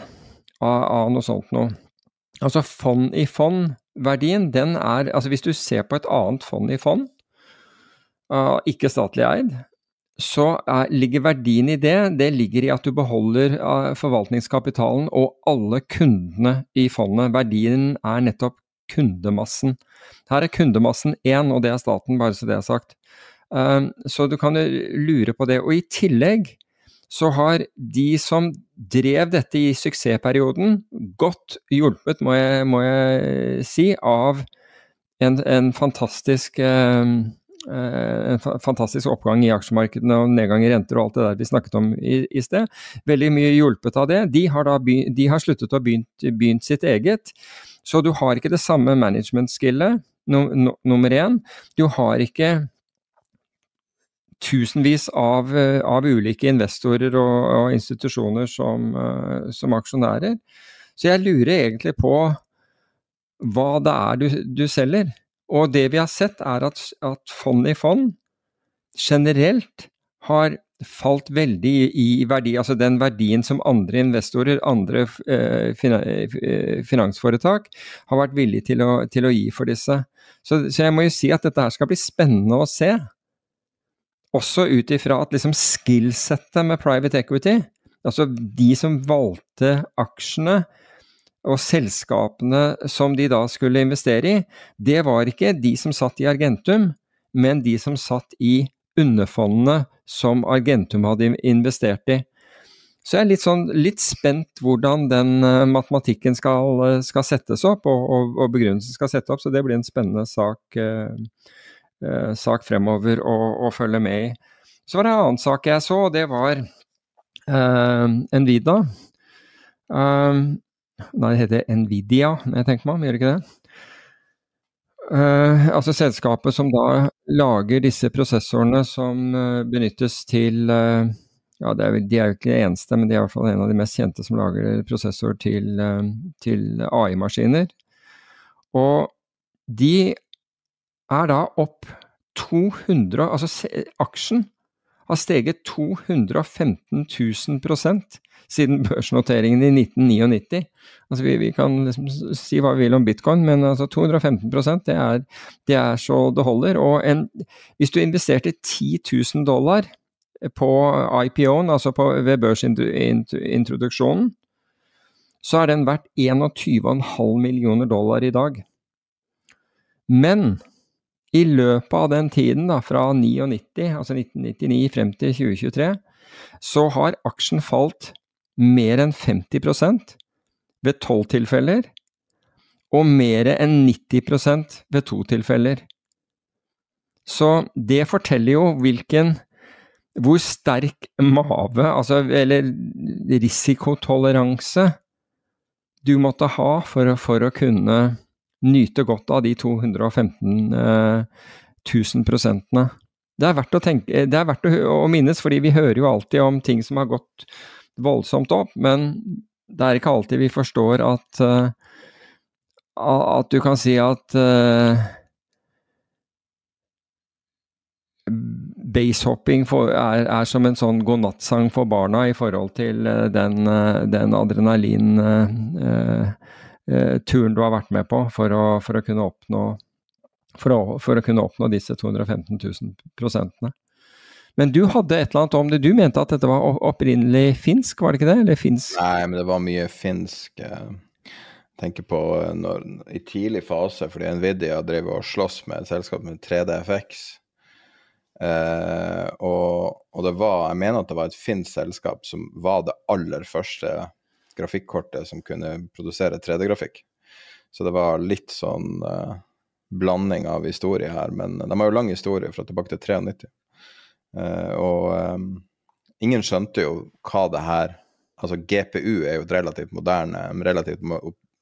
av, av noe sånt noe? Altså fond i fond-verdien, den er Altså hvis du ser på et annet fond i fond, uh, ikke statlig eid, så er, ligger verdien i det det ligger i at du beholder uh, forvaltningskapitalen og alle kundene i fondet. Verdien er nettopp kundemassen. Her er kundemassen én, og det er staten, bare så det er sagt. Uh, så du kan lure på det. Og i tillegg så har de som drev dette i suksessperioden, godt hjulpet, må jeg, må jeg si, av en, en fantastisk Eh, en fantastisk oppgang i aksjemarkedene og nedgang i renter og alt det der vi snakket om i, i sted. Veldig mye hjulpet av det. De har, begynt, de har sluttet å begynt, begynt sitt eget. Så du har ikke det samme management-skillet, num, num, nummer én. Du har ikke tusenvis av, av ulike investorer og, og institusjoner som, uh, som, aksjonærer. Så jeg lurer egentlig på hva det er du, du selger. Og det vi har sett, er at, at fond i fond generelt har falt veldig i, verdi, altså den verdien som andre investorer, andre eh, eh, finansforetak, har vært villige til å, til å gi for disse. Så, så, jeg må jo si at dette her skal bli spennende å se. Også ut ifra at liksom skillsettet med private equity, altså de som valgte aksjene og selskapene som de da skulle investere i, det var ikke de som satt i Argentum, men de som satt i underfondene som Argentum hadde investert i. Så jeg er litt, sånn, litt spent hvordan den uh, matematikken skal, uh, skal, settes opp, og, og, og, begrunnelsen skal settes opp. Så det blir en spennende sak, eh, sak fremover å, å, følge med i. Så var det en annen sak jeg så, og det var Envida. Nei, det heter Nvidia, når jeg tenker meg om, gjør det ikke det? Uh, altså selskapet som da lager disse prosessorene som uh, benyttes til uh, ja, er, De er jo ikke det eneste, men de er i hvert fall en av de mest kjente som lager prosessor til, til AI-maskiner. Og de er da opp 200 Altså aksjen har steget 215 000 siden børsnoteringen i 1999. Altså vi, vi, kan liksom si hva vi vil om bitcoin, men altså 215% det er, det er så det holder. Og en, hvis du investerte 10 000 dollar på IPO-en, altså på, ved børsintroduksjonen, så er den verdt 21,5 millioner dollar i dag. Men i løpet av den tiden, da, fra 99, altså 1999 frem til 2023, så har aksjen falt mer enn 50% ved tolv tilfeller, og mer enn 90% ved to tilfeller. Så det forteller jo hvilken hvor sterk mave, altså, eller risikotoleranse, du måtte ha for, for, å kunne nyte godt av de 215 eh, 000 prosentene. Det er verdt å tenke, det er verdt å, å minnes, fordi vi hører jo alltid om ting som har gått voldsomt opp, men det er ikke alltid vi forstår at uh, at du kan si at basehopping er, er, som en sånn godnattsang for barna i forhold til den, den, den adrenalinturen du har vært med på for å, for å kunne oppnå for å, for å, kunne oppnå disse 215 000 prosentene. Men du hadde et eller annet om det. Du mente at dette var opprinnelig finsk, var det ikke det? Eller finsk? Nei, men det var mye finsk. Jeg tenker på når, i tidlig fase, fordi Nvidia drev og sloss med et selskap med 3DFX. Eh, og, og, det var Jeg mener at det var et finsk selskap som var det aller første grafikkortet som kunne produsere 3D-grafikk. Så det var litt sånn eh, blanding av historie her, men de har jo lang historie fra tilbake til 93. Uh, og um, ingen skjønte jo hva det her Altså GPU er jo et relativt moderne, en relativt mo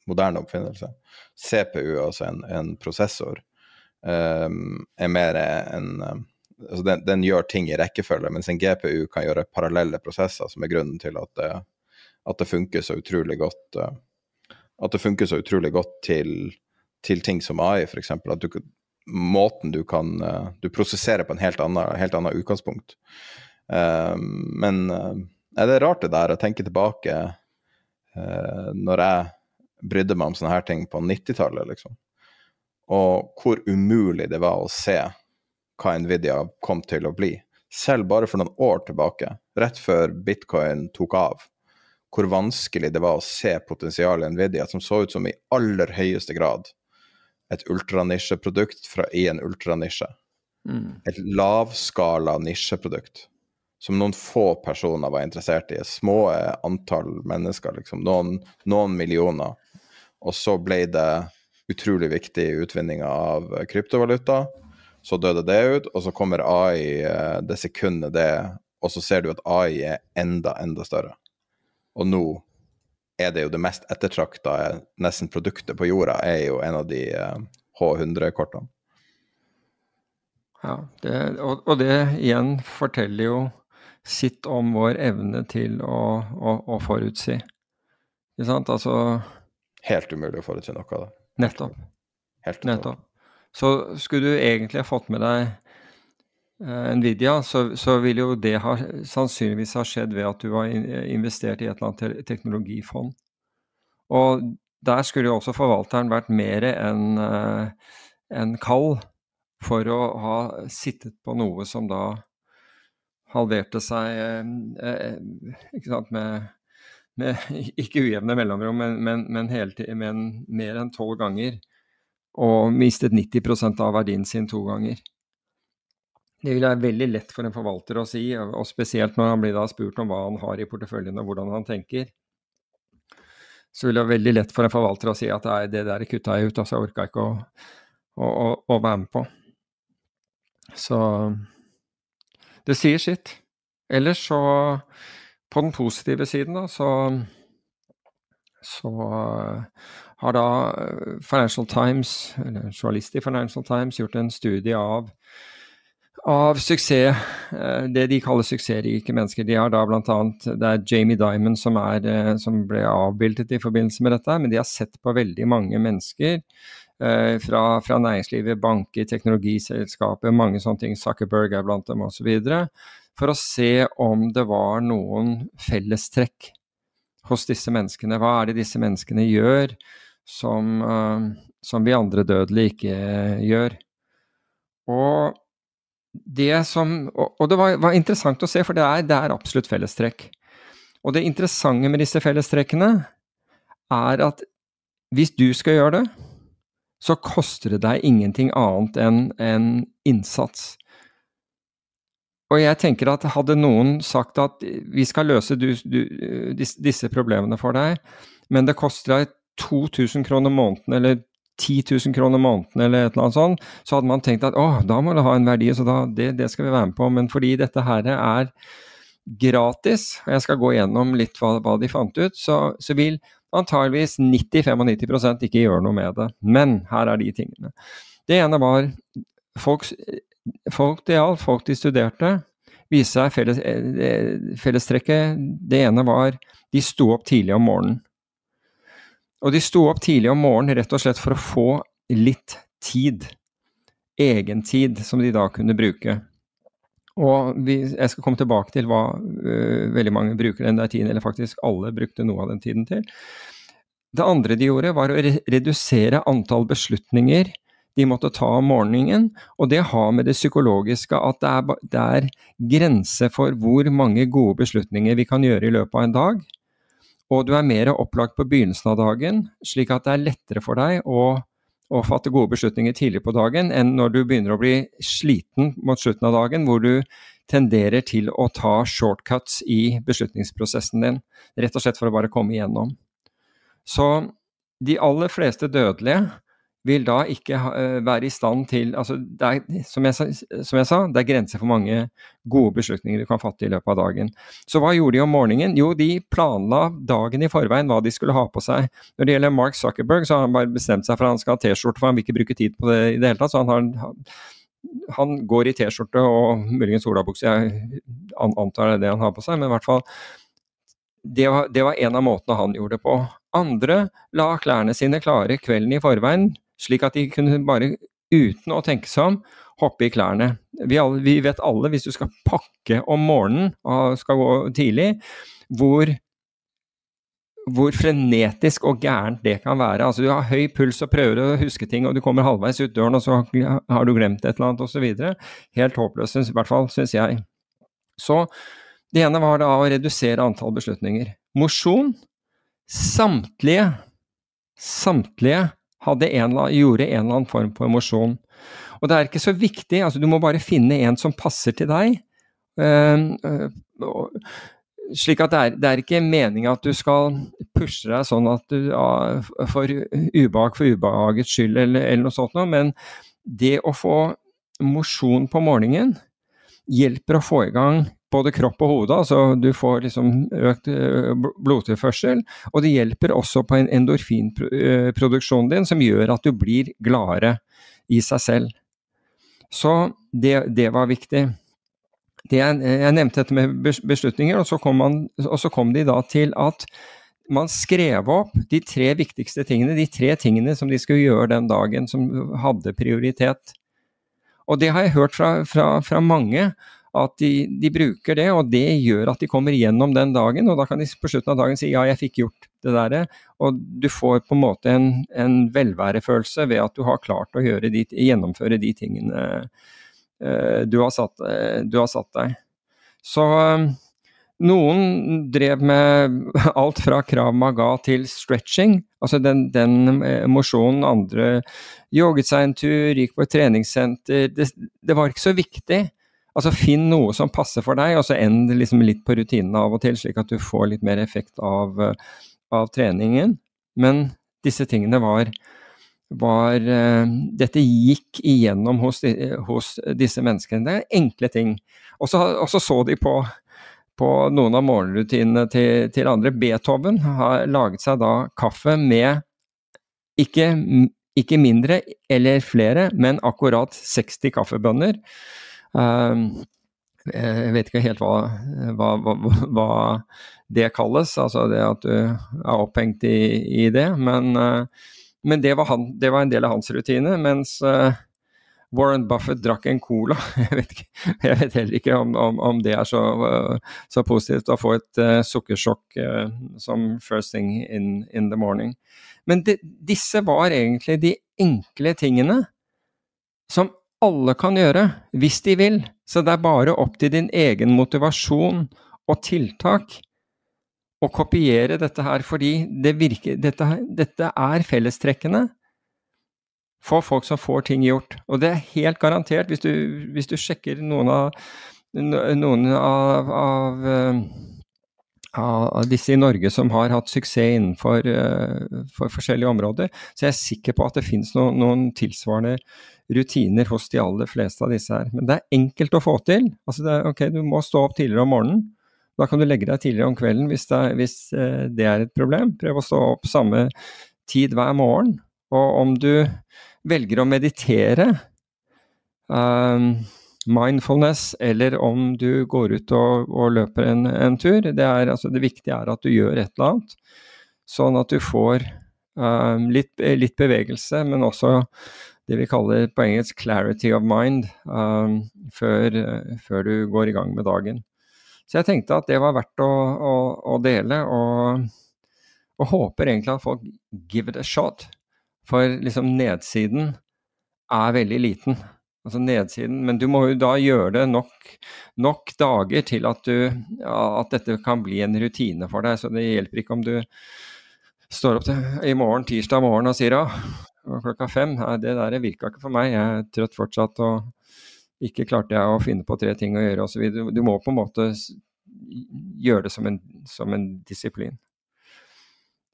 moderne oppfinnelse. CPU, altså en, en prosessor, um, er mer en um, altså den, den, gjør ting i rekkefølge, mens en GPU kan gjøre parallelle prosesser, som er grunnen til at det, at det funker så utrolig godt uh, At det funker så utrolig godt til, til ting som AI, f.eks. At du, måten du kan uh, Du prosesserer på en helt annen, helt annen utgangspunkt. Uh, men uh, det er rart det der å tenke tilbake når jeg brydde meg om sånne her ting på 90-tallet, liksom. Og hvor umulig det var å se hva Nvidia kom til å bli. Selv bare for noen år tilbake, rett før bitcoin tok av, hvor vanskelig det var å se potensialet i Nvidia, som så ut som i aller høyeste grad et ultranisjeprodukt i en ultranisje. Mm. Et lavskala nisjeprodukt som noen få personer var interessert i. Små antall mennesker, liksom. Noen, noen millioner. Og så ble det utrolig viktig i utvinninga av kryptovaluta. Så døde det ut, og så kommer AI eh, det sekundet det Og så ser du at AI er enda, enda større. Og nå er det jo det mest ettertrakta nesten produktet på jorda, er jo en av de H100-kortene. Eh, ja, det, og, og, det igjen forteller jo sitt om vår evne til å, å, å forutsi. Ikke sant? Altså Helt umulig å forutsi noe av det. Nettopp. Helt nettopp. Så skulle du egentlig ha fått med deg Nvidia, så, så, vil jo det ha, sannsynligvis ha skjedd ved at du har investert i et eller annet teknologifond. Og der skulle jo også forvalteren vært mer enn en kald for å ha sittet på noe som da halverte seg ikke sant, med, med ikke ujevne mellomrom, men, men, men, hele, men mer enn tolv ganger og mistet 90% av verdien sin to ganger. Det vil være veldig lett for en forvalter å si, og spesielt når han blir da spurt om hva han har i porteføljen og hvordan han tenker. Så vil det være veldig lett for en forvalter å si at det der kutta jeg ut, altså jeg orka ikke å, å, å, å, være med på. Så det sier sitt. Ellers så, på den positive siden, da, så, så har da eh, Financial Times, eller journalist i Financial Times, gjort en studie av, av suksess, eh, det de kaller suksessrike mennesker. De har da blant annet, Det er Jamie Diamond som, er, eh, som ble avbildet i forbindelse med dette, men de har sett på veldig mange mennesker fra, fra, næringslivet, banker, teknologiselskaper, mange sånne ting, Zuckerberg er blant dem osv., for å se om det var noen fellestrekk hos disse menneskene. Hva er det disse menneskene gjør som, som vi andre dødelige ikke gjør. Og det som Og, og det var, var, interessant å se, for det er, det er absolutt fellestrekk. Og det interessante med disse fellestrekkene er at hvis du skal gjøre det, så koster det deg ingenting annet enn en innsats. Og jeg tenker at hadde noen sagt at vi skal løse du, du, disse problemene for deg, men det koster deg 2000 kroner måneden eller 10 000 kroner måneden eller et eller annet sånt, så hadde man tenkt at å, da må det ha en verdi, så da, det, det, skal vi være med på. Men fordi dette her er gratis, og jeg skal gå gjennom litt hva, hva de fant ut, så, så vil antageligvis 90-95 ikke gjøre noe med det. Men her er de tingene. Det ene var folk, folk det gjaldt, folk de studerte, viste seg felles, eh, fellestrekket. Det ene var de sto opp tidlig om morgenen. Og de sto opp tidlig om morgenen rett og slett for å få litt tid. Egentid som de da kunne bruke. Og vi, jeg skal komme tilbake til hva uh, veldig mange bruker den der tiden, eller faktisk alle brukte noe av den tiden til. Det andre de gjorde, var å re redusere antall beslutninger de måtte ta om morgenen. Og det har med det psykologiske at det er, det er grenser for hvor mange gode beslutninger vi kan gjøre i løpet av en dag og du er mer opplagt på begynnelsen av dagen, slik at det er lettere for deg å, å, fatte gode beslutninger tidlig på dagen enn når du begynner å bli sliten mot slutten av dagen, hvor du tenderer til å ta shortcuts i beslutningsprosessen din, rett og slett for å bare komme igjennom. Så de aller fleste dødelige vil da ikke uh, være i stand til altså er, som, jeg, som, jeg, sa, det er grenser for mange gode beslutninger du kan fatte i løpet av dagen. Så hva gjorde de om morgenen? Jo, de planla dagen i forveien hva de skulle ha på seg. Når det gjelder Mark Zuckerberg, så har han bare bestemt seg for at han skal ha T-skjorte, for han vil ikke bruke tid på det i det hele tatt. så han har han går i T-skjorte og muligens olabukse, jeg antar det er det han har på seg, men i hvert fall det var, det var en av måtene han gjorde det på. Andre la klærne sine klare kvelden i forveien, slik at de kunne bare, uten å tenke seg om, hoppe i klærne. Vi, alle, vi, vet alle, hvis du skal pakke om morgenen og skal gå tidlig, hvor, hvor frenetisk og gærent det kan være. Altså, du har høy puls og prøver å huske ting, og du kommer halvveis ut døren, og så har du glemt et eller annet, osv. Helt håpløst, i hvert fall syns jeg. Så det ene var da å redusere antall beslutninger. Mosjon. Samtlige, samtlige en, gjorde en eller annen form for emosjon. Og det er ikke så viktig, altså du må bare finne en som passer til deg. Uh, uh, slik at det er, det er ikke meninga at du skal pushe deg sånn at du for ubehag for ubehagets skyld eller, eller noe sånt noe, men det å få mosjon på morgenen hjelper å få i gang både kropp og hode, altså du får liksom økt eh, blodtilførsel. Og det hjelper også på en endorfinproduksjon din som gjør at du blir gladere i seg selv. Så det, det var viktig. Det, jeg nevnte dette med beslutninger, og så, man, og så kom de da til at man skrev opp de tre viktigste tingene, de tre tingene som de skulle gjøre den dagen som hadde prioritet. Og det har jeg hørt fra, fra, fra mange, at de, de, bruker det, og det gjør at de kommer gjennom den dagen. Og da kan de på slutten av dagen si ja, jeg fikk gjort det der. Og du får på en måte en, en velværefølelse ved at du har klart å de, gjennomføre de tingene uh, du, har satt, uh, du, har satt, deg. Så uh, noen drev med alt fra krav maga til stretching, altså den, den mosjonen. Andre jogget seg en tur, gikk på et treningssenter. Det, det, var ikke så viktig. Altså Finn noe som passer for deg, og så end liksom litt på rutinene av og til, slik at du får litt mer effekt av, av treningen. Men disse tingene var, var uh, Dette gikk igjennom hos, hos, disse menneskene. Det er enkle ting. Og så så de på på noen av morgenrutinene til, til, andre. Beethoven har laget seg da kaffe med ikke, ikke mindre eller flere, men akkurat 60 kaffebønner. Uh, jeg vet ikke helt hva, hva, hva, hva, det kalles, altså det at du er opphengt i, i det. Men, uh, men det, var han, det, var en del av hans rutine. Mens uh, Warren Buffett drakk en cola. Jeg vet, ikke, jeg vet heller ikke om, om, om, det er så, så, positivt å få et sukkersjokk som first thing in, in the morning. Men de, disse var egentlig de enkle tingene som alle kan gjøre, hvis de vil. Så det er bare opp til din egen motivasjon og tiltak å kopiere dette her, fordi det virker, dette, dette er fellestrekkene for folk som får ting gjort. Og det er helt garantert, hvis du, hvis du sjekker noen av, noen av, av, eh, av, disse i Norge som har hatt suksess innenfor uh, for forskjellige områder, så jeg er sikker på at det finnes noen, noen tilsvarende rutiner hos de aller fleste av disse her. Men det er enkelt å få til. Altså det, ok, Du må stå opp tidligere om morgenen. Da kan du legge deg tidligere om kvelden hvis det, hvis, uh, det er et problem. Prøv å stå opp samme tid hver morgen. Og om du velger å meditere, um, mindfulness, eller om du går ut og, og løper en, en tur, det, er, altså, det, viktige er at du gjør et eller annet. Sånn at du får um, litt, litt, bevegelse, men også det vi kaller på engelsk 'clarity of mind' um, før, før, du går i gang med dagen. Så jeg tenkte at det var verdt å, å, å dele, og, og håper egentlig at folk give it a shot. For liksom nedsiden er veldig liten. Altså nedsiden, Men du må jo da gjøre det nok, nok dager til at, du, at dette kan bli en rutine for deg. Så det hjelper ikke om du står opp til, i morgen, tirsdag morgen og sier ja, klokka fem. Nei, det der virka ikke for meg. Jeg er trøtt fortsatt og ikke klarte jeg å finne på tre ting å gjøre osv. Du, må på en måte gjøre det som en, som en disiplin.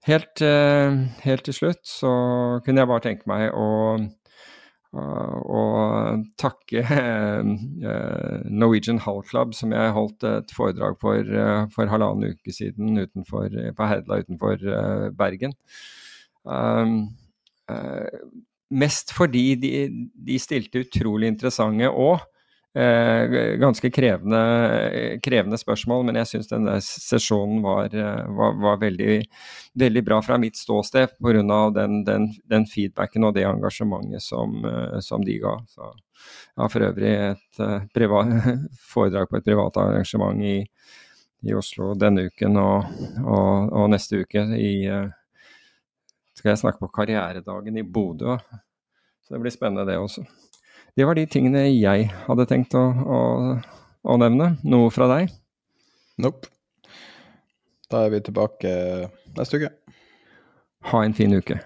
Helt, eh, helt, til slutt så kunne jeg bare tenke meg å, å takke eh, Norwegian Hull Club, som jeg holdt et foredrag for eh, for halvannen uke siden utenfor, på Herdla utenfor Bergen. Mest fordi de, de, stilte utrolig interessante og Eh, ganske krevende, krevende, spørsmål, men jeg syns denne sesjonen var, eh, var, var, veldig, veldig bra fra mitt ståsted pga. Den, den, den feedbacken og det engasjementet som, eh, som de ga. Så jeg har for øvrig et privat, foredrag på et privat arrangement i, i Oslo denne uken og, og, og neste uke i skal jeg snakke på karrieredagen i Bodø. Så det blir spennende, det også. Det var de tingene jeg hadde tenkt å, å, å nevne. Noe fra deg? Nope. Da er vi tilbake neste uke. Ha en fin uke.